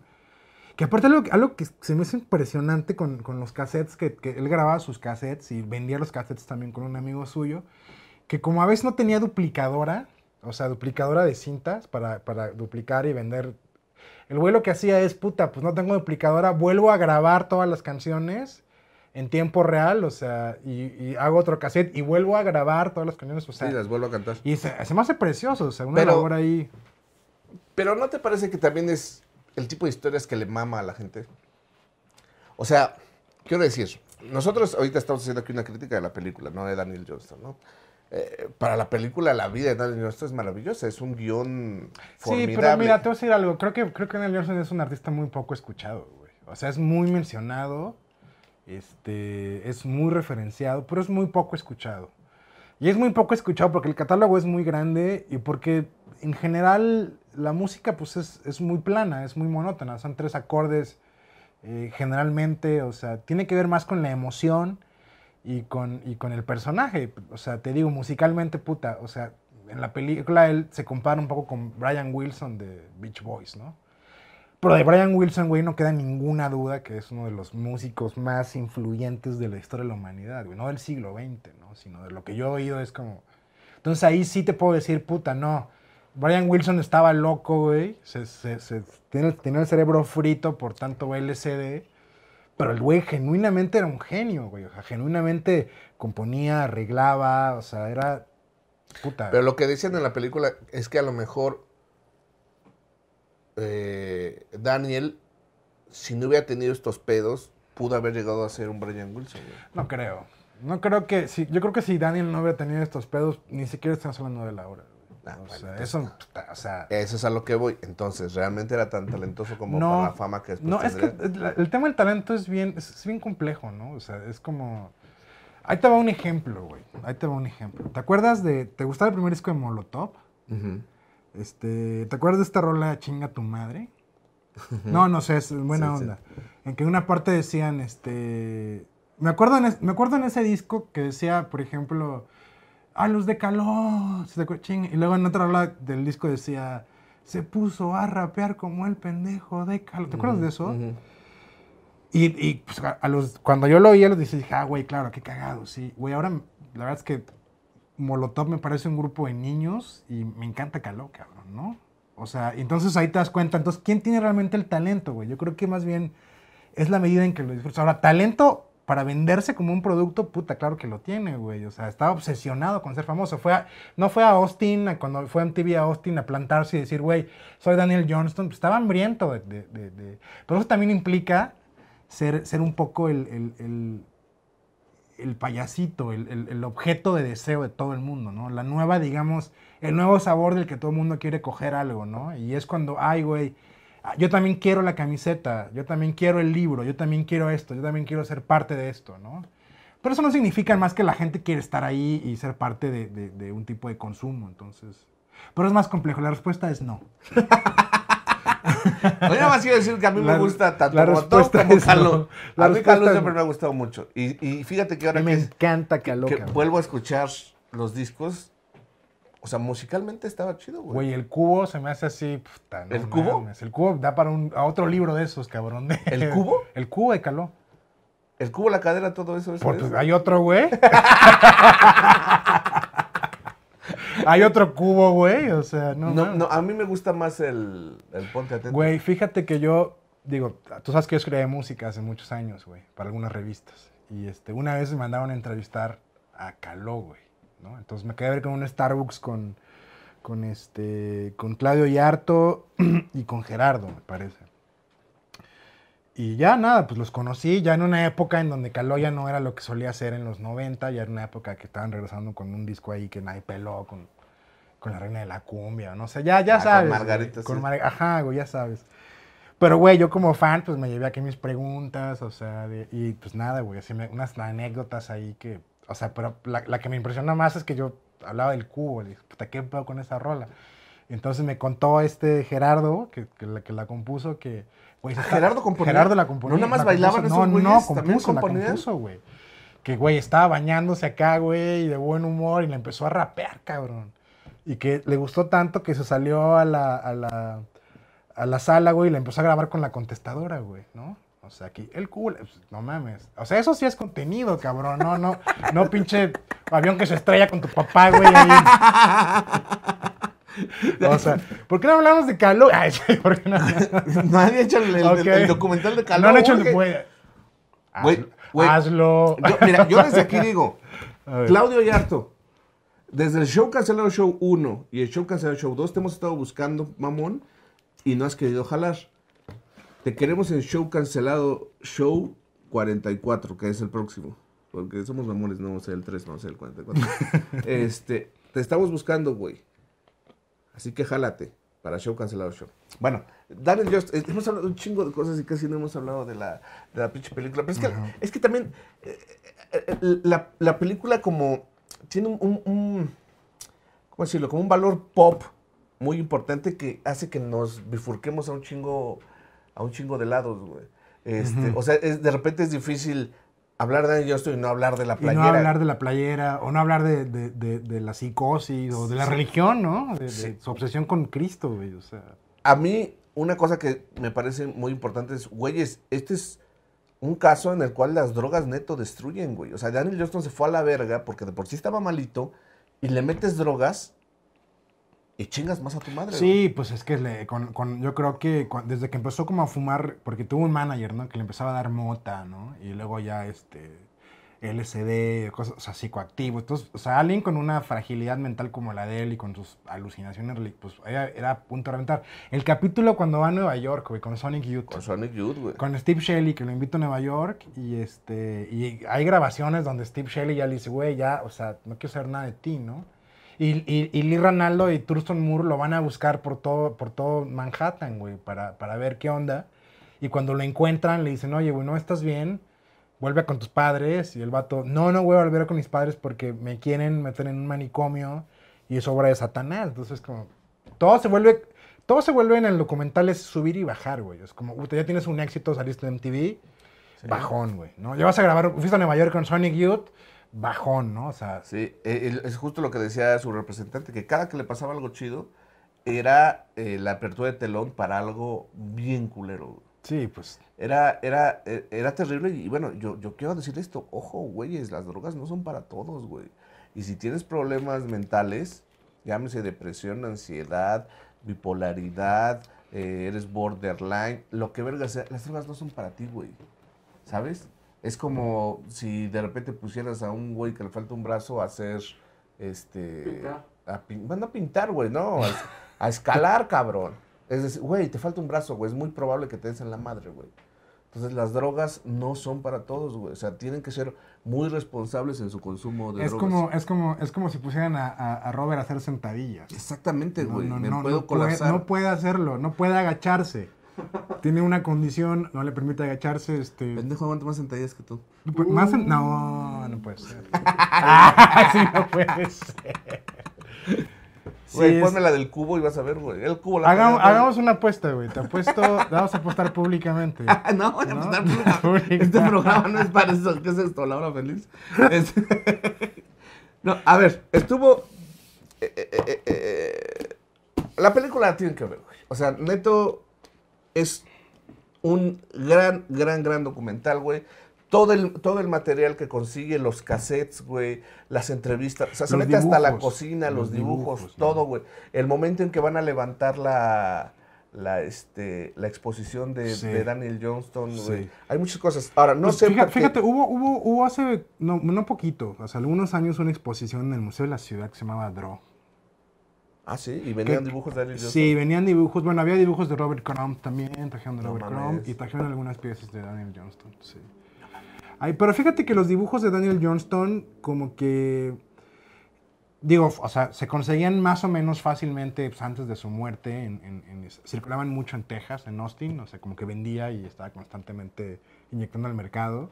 que aparte algo, algo que se me hizo impresionante con, con los cassettes, que, que él grababa sus cassettes y vendía los cassettes también con un amigo suyo, que como a veces no tenía duplicadora, o sea, duplicadora de cintas para, para duplicar y vender. El güey lo que hacía es, puta, pues no tengo duplicadora, vuelvo a grabar todas las canciones en tiempo real, o sea, y, y hago otro cassette y vuelvo a grabar todas las canciones, o sea, Sí, las vuelvo a cantar. y se, se me hace precioso, o sea, una Pero- labor ahí. Pero ¿no te parece que también es el tipo de historias que le mama a la gente? O sea, quiero decir, nosotros ahorita estamos haciendo aquí una crítica de la película, no de Daniel Johnston, ¿no? Eh, para la película, la vida de Daniel Johnston es maravillosa, es un guion formidable. Sí, pero mira, te voy a decir algo. Creo que, creo que Daniel Johnston es un artista muy poco escuchado, güey. O sea, es muy mencionado, este, es muy referenciado, pero es muy poco escuchado. Y es muy poco escuchado porque el catálogo es muy grande y porque en general la música pues es, es muy plana, es muy monótona. Son tres acordes eh, generalmente, o sea, tiene que ver más con la emoción y con, y con el personaje. O sea, te digo, musicalmente, puta, o sea, en la película él se compara un poco con Brian Wilson de Beach Boys, ¿no? Pero de Brian Wilson, güey, no queda ninguna duda que es uno de los músicos más influyentes de la historia de la humanidad, güey. No del siglo XX, ¿no? Sino de lo que yo he oído es como... Entonces ahí sí te puedo decir, puta, no. Brian Wilson estaba loco, güey. Se, se- se- tiene, tenía el cerebro frito por tanto LCD. Pero el güey genuinamente era un genio, güey. O sea, genuinamente componía, arreglaba, o sea, era... Puta. Pero lo que decían en la película es que a lo mejor eh, Daniel, si no hubiera tenido estos pedos, pudo haber llegado a ser un Brian Wilson. güey. No creo. No creo que... Si, yo creo que si Daniel no hubiera tenido estos pedos, ni siquiera estamos hablando de la hora. Ah, o bueno, sea, entonces eso... O sea... Eso es a lo que voy. Entonces, ¿realmente era tan talentoso como No, para la fama que después No, es que el, el tema del talento es bien, es, es bien complejo, ¿no? O sea, es como... Ahí te va un ejemplo, güey. Ahí te va un ejemplo. ¿Te acuerdas de... ¿Te gustaba el primer disco de Molotov? Este, ¿Te acuerdas de esta rola Chinga tu madre? No, no sé, es buena Sí, sí. onda. En que en una parte decían, este... Me acuerdo, en es- me acuerdo en ese disco que decía, por ejemplo, a luz de calor, y luego en otra rola del disco decía, se puso a rapear como el pendejo de calor. ¿Te acuerdas de eso? Ujú. Y, y, pues, a los, cuando yo lo oí, los dije, ah, güey, claro, qué cagado, sí. Güey, ahora la verdad es que Molotov me parece un grupo de niños y me encanta Caló, cabrón, ¿no? O sea, entonces ahí te das cuenta, entonces, ¿quién tiene realmente el talento, güey? Yo creo que más bien es la medida en que lo disfrutas. Ahora, talento para venderse como un producto, puta, claro que lo tiene, güey. O sea, estaba obsesionado con ser famoso. Fue a- no fue a Austin, cuando fue a MTV a Austin a plantarse y decir, güey, soy Daniel Johnston. Pues estaba hambriento de, de- Pero eso también implica ser, ser un poco el, el- el- el payasito, el, objeto de deseo de todo el mundo, ¿no? La nueva, digamos, el nuevo sabor del que todo el mundo quiere coger algo, ¿no? Y es cuando, ay, güey, yo también quiero la camiseta, yo también quiero el libro, yo también quiero esto, yo también quiero ser parte de esto, ¿no? Pero eso no significa más que la gente quiere estar ahí y ser parte de, de- de un tipo de consumo, entonces... Pero es más complejo, la respuesta es no. Oye, nada más quiero decir que a mí La- me gusta tanto la respuesta como Caló. no. A mí Caló siempre me ha gustado mucho. Y, y fíjate que ahora que, me es- encanta que Caló, cabrón. vuelvo a escuchar los discos, o sea, musicalmente estaba chido, güey. Güey, el cubo se me hace así. puta, no ¿El cubo? mames. El cubo da para un, a otro libro de esos, cabrón. ¿El cubo? El cubo de caló. El cubo, la cadera, todo eso. eso Por- pues, hay otro, güey. hay otro cubo, güey. O sea, no. No, no, a mí me gusta más el, el Ponte Atento. Güey, fíjate que yo, digo, tú sabes que yo escribí música hace muchos años, güey, para algunas revistas. Y este, una vez me mandaron a entrevistar a Caló, güey, ¿no? Entonces me quedé a ver con un Starbucks con, con, este, con Claudio Yarto y con Gerardo, me parece. Y ya nada, pues los conocí ya en una época en donde Caló ya no era lo que solía ser en los 90, ya era una época que estaban regresando con un disco ahí que nadie peló, con, con la reina de la cumbia, no sé, ya, ya Ah, con sabes. güey, Margarita, con sí. Mar- Ajá, güey, ya sabes. Pero, güey, yo como fan, pues me llevé aquí mis preguntas, o sea, de- y pues nada, güey, así me- unas anécdotas ahí que, o sea, pero la, la que me impresiona más es que yo hablaba del cubo, le dije, puta, ¿qué pedo con esa rola? Entonces me contó este Gerardo, que, que la, que la compuso, que, Ah, está- ¿Gerardo componía? Gerardo la componía. ¿No nada más la bailaban compuso. esos No, güeyes? no, ¿También compuso, la componían? compuso, güey. Que, güey, estaba bañándose acá, güey, y de buen humor, y le empezó a rapear, cabrón. Y que le gustó tanto que se salió a la, a la, a la sala, güey, y le empezó a grabar con la contestadora, güey, ¿no? Sea, aquí, el culo, pues, no mames. O sea, eso sí es contenido, cabrón. No, no, no pinche avión que se estrella con tu papá, güey. ahí. O sea, ¿por qué no hablamos de calor? Ay, ¿por qué no? Nadie ha hecho el, el- Ok. el documental de Caló. No han hecho el Hazlo. güey. Hazlo. Yo- mira, yo desde aquí digo. Claudio Yarto, desde el show Cancelado Show 1 y el show Cancelado Show 2 te hemos estado buscando, mamón, y no has querido jalar. Te queremos en show Cancelado Show 44, que es el próximo. Porque somos mamones, no vamos a ser el 3, vamos a ser el 44. este, te estamos buscando, güey. Así que jálate para show Cancelado Show. Bueno, Daniel Just, eh, hemos hablado de un chingo de cosas y casi no hemos hablado de la, de la pinche película. Pero es que, es que también eh, eh, eh, la, la película como tiene un, un- un- ¿cómo decirlo? Como un valor pop muy importante que hace que nos bifurquemos a un chingo, a un chingo de lados, güey. Este, O sea, es- de repente es difícil hablar de Daniel Johnston y no hablar de la Y playera. no hablar de la playera, o no hablar de, de- de- de la psicosis, o de la religión, ¿no? De, de Sí. su obsesión con Cristo, güey. O sea, A mí, una cosa que me parece muy importante es, güeyes, este es un caso en el cual las drogas neto destruyen, güey. O sea, Daniel Johnston se fue a la verga porque de por sí estaba malito y le metes drogas y chingas más a tu madre. Sí, pues es que le- con, con- yo creo que desde que empezó como a fumar, porque tuvo un manager, ¿no? Que le empezaba a dar mota, ¿no? Y luego ya este LSD, cosas, o sea, psicoactivo. Entonces, o sea, alguien con una fragilidad mental como la de él y con sus alucinaciones, pues era, era a punto de reventar. El capítulo cuando va a Nueva York, güey, con Sonic Youth. Con Sonic Youth, güey. Con Steve Shelley, que lo invito a Nueva York, y este y hay grabaciones donde Steve Shelley ya le dice, güey, ya, o sea, no quiero saber nada de ti, ¿no? Y, y, y Lee Ranaldo y Thurston Moore lo van a buscar por todo, por todo Manhattan, güey, para, para ver qué onda. Y cuando lo encuentran, le dicen, oye, güey, no estás bien, vuelve con tus padres. Y el vato, no, no voy a volver con mis padres porque me quieren meter en un manicomio y es obra de Satanás. Entonces, como, todo se vuelve, todo se vuelve en el documental es subir y bajar, güey. Es como, ya tienes un éxito, saliste de MTV, bajón, güey, ¿no? Ya vas a grabar, fuiste a Nueva York con Sonic Youth, bajón, ¿no? O sea, Sí, eh, es justo lo que decía su representante, que cada que le pasaba algo chido, era eh, la apertura de telón para algo bien culero. Sí, pues. Era, era, e- era terrible y bueno, yo, yo quiero decir esto, ojo, güeyes, las drogas no son para todos, güey. Y si tienes problemas mentales, llámese depresión, ansiedad, bipolaridad, eh, eres borderline, lo que verga sea, las drogas no son para ti, güey. ¿Sabes? Es como si de repente pusieras a un güey que le falta un brazo a hacer, este... Pintar. A pin- bueno, a pintar, güey, no, a, es- a escalar, cabrón. Es decir, güey, te falta un brazo, güey, es muy probable que te des en la madre, güey. Entonces las drogas no son para todos, güey. O sea, tienen que ser muy responsables en su consumo de Es drogas. como, es, como, es como si pusieran a, a- a Robert a hacer sentadillas. Exactamente, güey. no, Me no, puedo no puede, no puede hacerlo, no puede agacharse. Tiene una condición, no le permite agacharse. Este, Pendejo, aguanta más sentadillas que tú. Pues, Más en- No, no puede ser. Ah, sí, no puede ser. Güey, Sí, es- ponme la del cubo y vas a ver, güey. El cubo la hagamos, una apuesta, güey. Te apuesto, vamos a apostar públicamente. Ah, no, voy a No, apostar no, pública. Este programa no es para eso. ¿Qué es esto? ¿La hora feliz? Es- no, a ver, estuvo... eh, eh, eh, la película la tienen que ver, güey. O sea, neto es un gran, gran, gran documental, güey. Todo el, todo el material que consigue, los cassettes, güey, las entrevistas, o sea, se Los mete hasta la cocina, los, los dibujos, todo, güey. El momento en que van a levantar la, la, este, la exposición de, Sí. de Daniel Johnston, güey. Sí. Hay muchas cosas. Ahora, no Pues sé fíjate, hubo, hubo, hubo hace, no, no poquito, hace algunos años una exposición en el Museo de la Ciudad que se llamaba Draw. Ah, sí, y venían que- dibujos de Daniel Johnston. Sí, venían dibujos, bueno, había dibujos de Robert Crumb también, trajeron de No Robert. Crumb y trajeron algunas piezas de Daniel Johnston, sí. Ay, pero fíjate que los dibujos de Daniel Johnston como que, digo, o sea, se conseguían más o menos fácilmente pues, antes de su muerte, en- en- en- circulaban mucho en Texas, en Austin, o sea, como que vendía y estaba constantemente inyectando al mercado.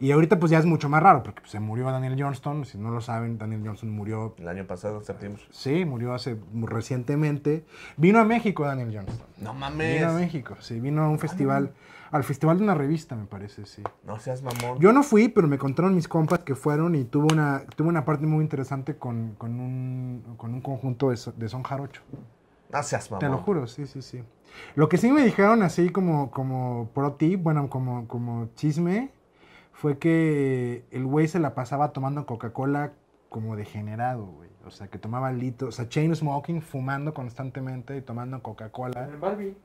Y ahorita pues ya es mucho más raro, porque pues, se murió Daniel Johnston, si no lo saben, Daniel Johnston murió El año pasado, septiembre. Sí, murió hace recientemente. Vino a México Daniel Johnston. No mames. Vino a México, sí, vino a un festival, al festival de una revista, me parece, sí. No seas mamón. Yo no fui, pero me contaron mis compas que fueron y tuvo una, tuvo una parte muy interesante con, con un, con un conjunto de, so- de son jarocho. No seas mamón. Te lo juro, sí, sí, sí. Lo que sí me dijeron así como, como pro tip, bueno, como, como chisme, fue que el güey se la pasaba tomando Coca-Cola como degenerado, güey. O sea, que tomaba litros, o sea, chain smoking, fumando constantemente y tomando Coca-Cola. En el Barbie.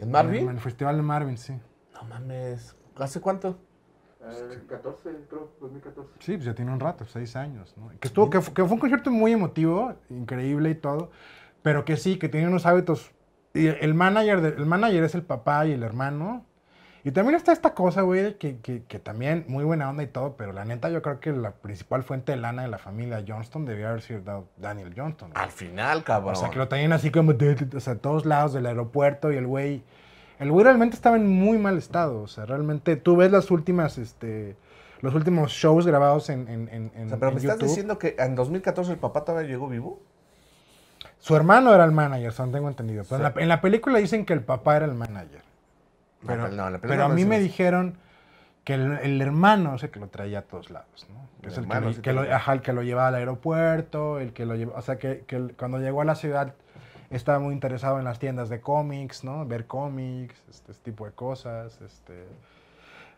¿En Marvin? En el festival de Marvin, sí. No mames. ¿Hace cuánto? Eh, 14, creo, 2014. Sí, pues ya tiene un rato, seis años, ¿no? Que, estuvo, que fue un concierto muy emotivo, increíble y todo, pero que sí, que tiene unos hábitos. Y el manager, de- el manager es el papá y el hermano. Y también está esta cosa, güey, que, que, que también muy buena onda y todo, pero la neta yo creo que la principal fuente de lana de la familia Johnston debió haber sido Da- Daniel Johnston. güey. Al final, cabrón. O sea, que lo tenían así como, o sea, todos lados del aeropuerto y el güey, el güey realmente estaba en muy mal estado. O sea, realmente tú ves las últimas, este, los últimos shows grabados en, en, en, O sea, pero en me estás YouTube. diciendo que en 2014 el papá todavía llegó vivo. Su hermano era el manager, según tengo entendido. Pero Sí. en, la, en la película dicen que el papá era el manager. Pero, No, la pero a mí me dijeron que el, el hermano es el que lo traía a todos lados, ¿no? Que El es el que, lo, que lo- lo- ajá, el que lo llevaba al aeropuerto, el que lo llevaba, o sea, que, que el- cuando llegó a la ciudad estaba muy interesado en las tiendas de cómics, ¿no? Ver cómics, este, este tipo de cosas, este...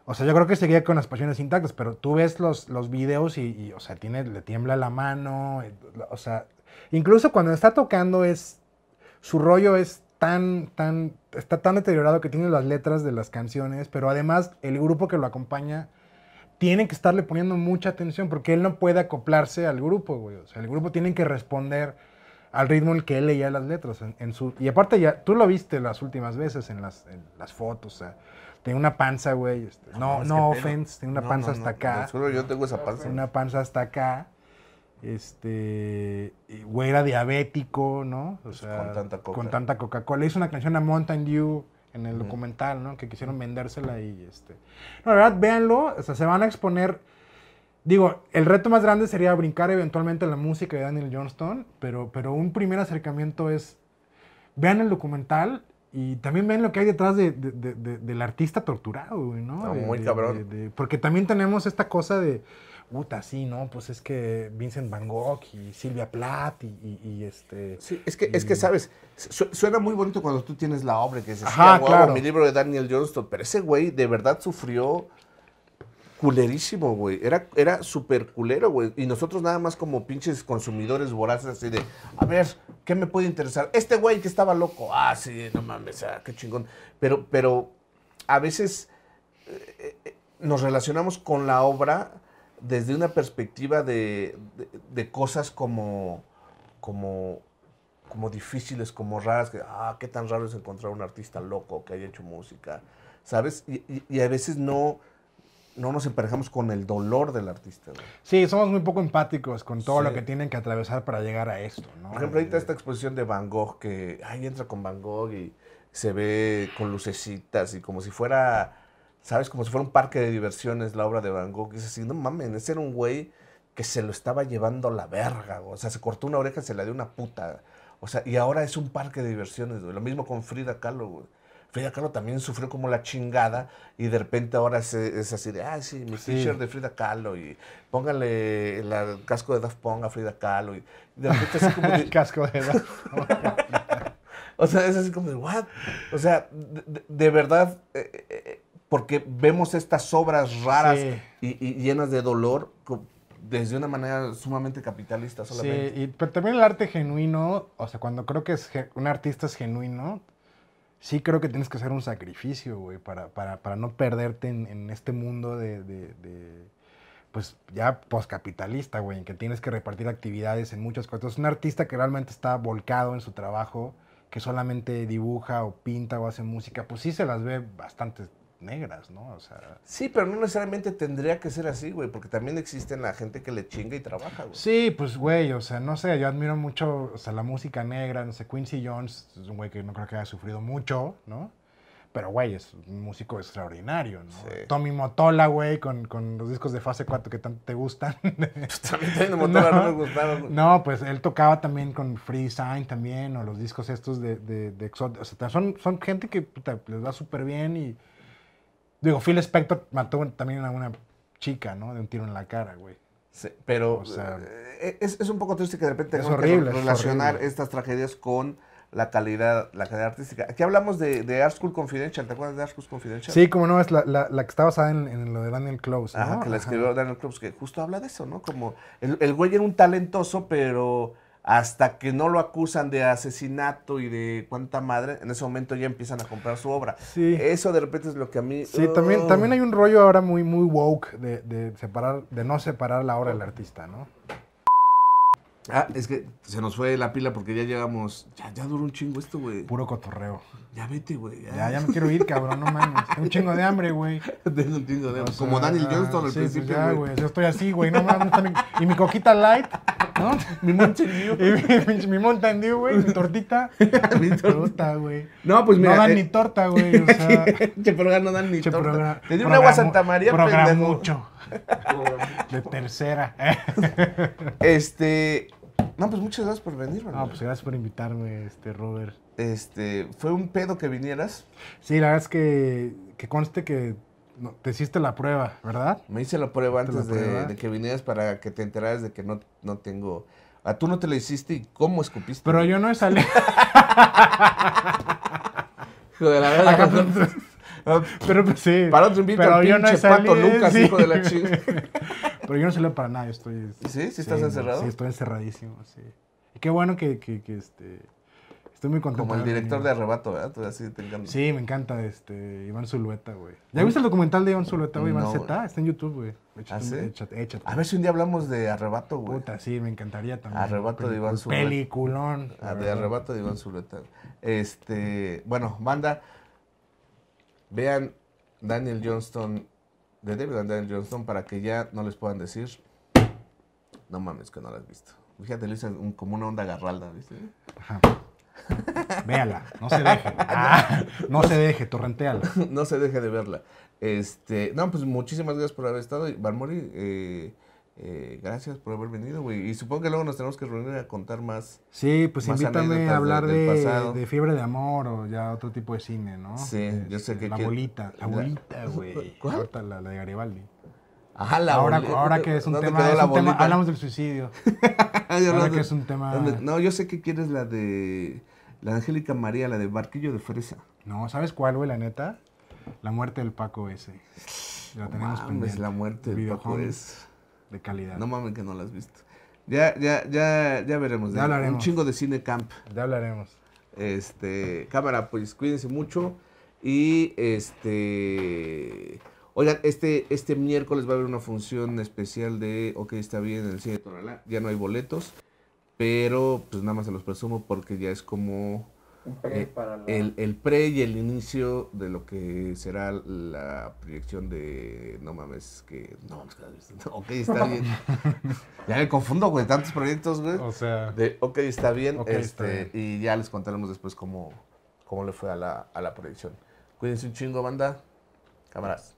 O sea, yo creo que seguía con las pasiones intactas, pero tú ves los, los videos y, y, o sea, tiene, le tiembla la mano, eh, o sea, incluso cuando está tocando es, su rollo es tan, tan, está tan deteriorado que tiene las letras de las canciones, pero además el grupo que lo acompaña tiene que estarle poniendo mucha atención porque él no puede acoplarse al grupo, güey. O sea, el grupo tiene que responder al ritmo en el que él leía las letras. En, en su, y aparte ya, tú lo viste las últimas veces en las, en las fotos, o sea, tenía una panza, güey. este, no, mames, no qué pedo. offense, tenía una No, panza no, hasta no, acá. juro, yo tengo esa panza. Una panza hasta acá. Este, güey, era diabético, ¿no? O Pues sea, con tanta coca. con tanta Coca-Cola. Hizo una canción a Mountain Dew en el documental, ¿no? Que quisieron vendérsela y este. No, la verdad, véanlo. O sea, se van a exponer. Digo, el reto más grande sería brincar eventualmente la música de Daniel Johnston, pero, pero un primer acercamiento es. Vean el documental y también vean lo que hay detrás de, de- de- de- del artista torturado, ¿no? No, De- muy cabrón. porque también tenemos esta cosa de. Puta, sí, ¿no? Pues es que Vincent Van Gogh y Silvia Plath y, y- y este... Sí, es que, es que sabes, su- suena muy bonito cuando tú tienes la obra que dices, Ajá, claro. mi libro de Daniel Johnston, pero ese güey de verdad sufrió culerísimo, güey. Era, era súper culero, güey. Y nosotros nada más como pinches consumidores voraces así de, a ver, ¿qué me puede interesar? Este güey que estaba loco, ah, sí, no mames, ah, qué chingón. Pero, pero a veces eh, eh, nos relacionamos con la obra desde una perspectiva de, de- de cosas como, como, como difíciles, como raras, que, ah, qué tan raro es encontrar un artista loco que haya hecho música, ¿sabes? Y, y- y a veces no, no nos emparejamos con el dolor del artista. Sí, somos muy poco empáticos con todo Sí. lo que tienen que atravesar para llegar a esto, ¿no? Por ejemplo, ahorita Eh, esta exposición de Van Gogh, que ahí entra con Van Gogh y se ve con lucecitas y como si fuera, ¿sabes? Como si fuera un parque de diversiones la obra de Van Gogh. Y es así, no mames, ese era un güey que se lo estaba llevando la verga, güey. O sea, se cortó una oreja y se la dio una puta. O sea, y ahora es un parque de diversiones, güey. Lo mismo con Frida Kahlo, güey. Frida Kahlo también sufrió como la chingada y de repente ahora es, es así de, ah, sí, mi Sí. t-shirt de Frida Kahlo y póngale el, el casco de Daft Punk a Frida Kahlo. Y de repente así como de, El casco de edad. o sea, es así como de, ¿what? O sea, de, de- de verdad, eh, eh, eh, porque vemos estas obras raras Sí. y, y llenas de dolor desde una manera sumamente capitalista solamente. Sí, y, pero también el arte genuino, o sea, cuando creo que es un artista es genuino, sí creo que tienes que hacer un sacrificio, güey, para, para, para no perderte en, en este mundo de, de- de, pues ya poscapitalista, güey, en que tienes que repartir actividades en muchas cosas. Un artista que realmente está volcado en su trabajo, que solamente dibuja o pinta o hace música, pues sí se las ve bastante negras, ¿no? O sea... Sí, pero no necesariamente tendría que ser así, güey, porque también existen la gente que le chinga y trabaja, güey. Sí, pues güey, o sea, no sé, yo admiro mucho, o sea, la música negra, no sé, Quincy Jones es un güey que no creo que haya sufrido mucho, ¿no? Pero güey, es un músico extraordinario, ¿no? Sí. Tommy Motola, güey, con, con los discos de fase 4 que tanto te gustan. También también de Motola no, me gustaron. güey. No, pues él tocaba también con Free Design también, o los discos estos de, de, de Exot- O sea, son, son gente que puta, les va súper bien y... Digo, Phil Spector mató también a una chica, ¿no? De un tiro en la cara, güey. Sí, pero O sea, eh, es, es un poco triste que de repente es tengamos horrible, que relacionar estas tragedias con la calidad, la calidad artística. Aquí hablamos de, de Art School Confidential, ¿te acuerdas de Art School Confidential? Sí, como no, es la, la, la que está basada en, en lo de Daniel Close. ¿no? Ajá, que la escribió Daniel Clubs, que justo habla de eso, ¿no? Como el, el güey era un talentoso, pero hasta que no lo acusan de asesinato y de cuánta madre, en ese momento ya empiezan a comprar su obra. Sí. Eso de repente es lo que a mí... Sí, también, ugh. también hay un rollo ahora muy, muy woke de, de separar, de no separar la obra del artista, ¿no? Ah, es que se nos fue la pila porque ya llegamos... Ya, ya duró un chingo esto, güey. Puro cotorreo. Ya vete, güey. Ya, ya me quiero ir, cabrón, no mames. Tengo un chingo de hambre, güey. Tengo un chingo de... O sea, Como Daniel Johnston al sí, principio, ya, güey. Yo estoy así, güey, no mames. Y mi coquita light, ¿no? Mi Mountain Dew. Mi, mi, mi Mountain Dew, güey, mi tortita. Mi torta. Güey. No, pues mira... no dan eh, ni torta, güey, o sea... Che, no dan ni Che, torta. Te di un agua Santa María, pendejo. Programucho. De tercera. Este... No, pues muchas gracias por venir, No, pues gracias por invitarme, este, Robert. Este, fue un pedo que vinieras. Sí, la verdad es que, que conste que no, te hiciste la prueba, ¿verdad? Me hice la prueba ¿Te la antes de, que vinieras para que te enteraras de que no, no tengo... A tú no te la hiciste y cómo escupiste. Pero yo no he salido. Hijo de la verga. Pero pues, sí. Para otro invito pero al yo no Pato Lucas, sí. hijo de la chinga. Pero yo no salí para nada, yo estoy. ¿Sí? ¿Sí estás encerrado? Sí, estoy encerradísimo, sí. Y qué bueno que, que, que, este. Estoy muy contento. Como el director de. Arrebato, ¿verdad? Tú así te encanta. Sí, me encanta este Iván Zulueta, güey. ¿Ya viste el documental de Iván Zulueta, güey? Iván No, Z, está en YouTube, güey. Échate, ¿Ah, sí? échate, échate. A ver si un día hablamos de Arrebato, güey. Puta, sí, me encantaría también. Arrebato de Iván Pelicul- Zulueta. Peliculón. Ah, de. Arrebato de Iván Zuleta. Este, bueno, banda, vean Daniel Johnston, de David and Daniel Johnston, para que ya no les puedan decir, no mames que no la has visto. Fíjate, le hice un- como una onda garralda, ¿viste? Ajá. Véala, no se deje. Ah, no se deje, torrenteala. no se deje de verla. Este, no, pues muchísimas gracias por haber estado. Y Balmori, eh, eh, gracias por haber venido, güey. Y supongo que luego nos tenemos que reunir a contar más. Sí, pues Más invítame a hablar de- fiebre de amor o ya otro tipo de cine, ¿no? Sí, yo sé Este, que La bolita, la bolita, güey. ¿Cuál? La, la de Garibaldi. Ah, la ahora, boleta. ahora que es un ¿Dónde tema, quedó es la un tema- hablamos del suicidio. Ah, ahora que es un tema-. No, yo sé que quieres la de la de Angélica María, la de Barquillo de Fresa. No, ¿sabes cuál, güey? La neta, la muerte del Paco ese. La tenemos Mames, pendiente. la muerte del Paco Videojuego es. De calidad. No mames que no la has visto. Ya, ya, ya, ya veremos. Ya hablaremos. Un chingo de cine camp. Ya hablaremos. Este, cámara, pues cuídense mucho. Y este. Oigan, este, este miércoles va a haber una función especial de OK, está bien en el cine de Tonalá. Ya no hay boletos. Pero pues nada más se los presumo porque ya es como pre eh, para la... el, el pre y el inicio de lo que será la proyección de. No mames, que. No mames, que la has visto. Ok, está bien. ya me confundo, güey, tantos proyectos, güey. O sea, De, ok, está bien. Este, está Y ya les contaremos después cómo, cómo le fue a la, a la proyección. Cuídense un chingo, banda. Cámaras.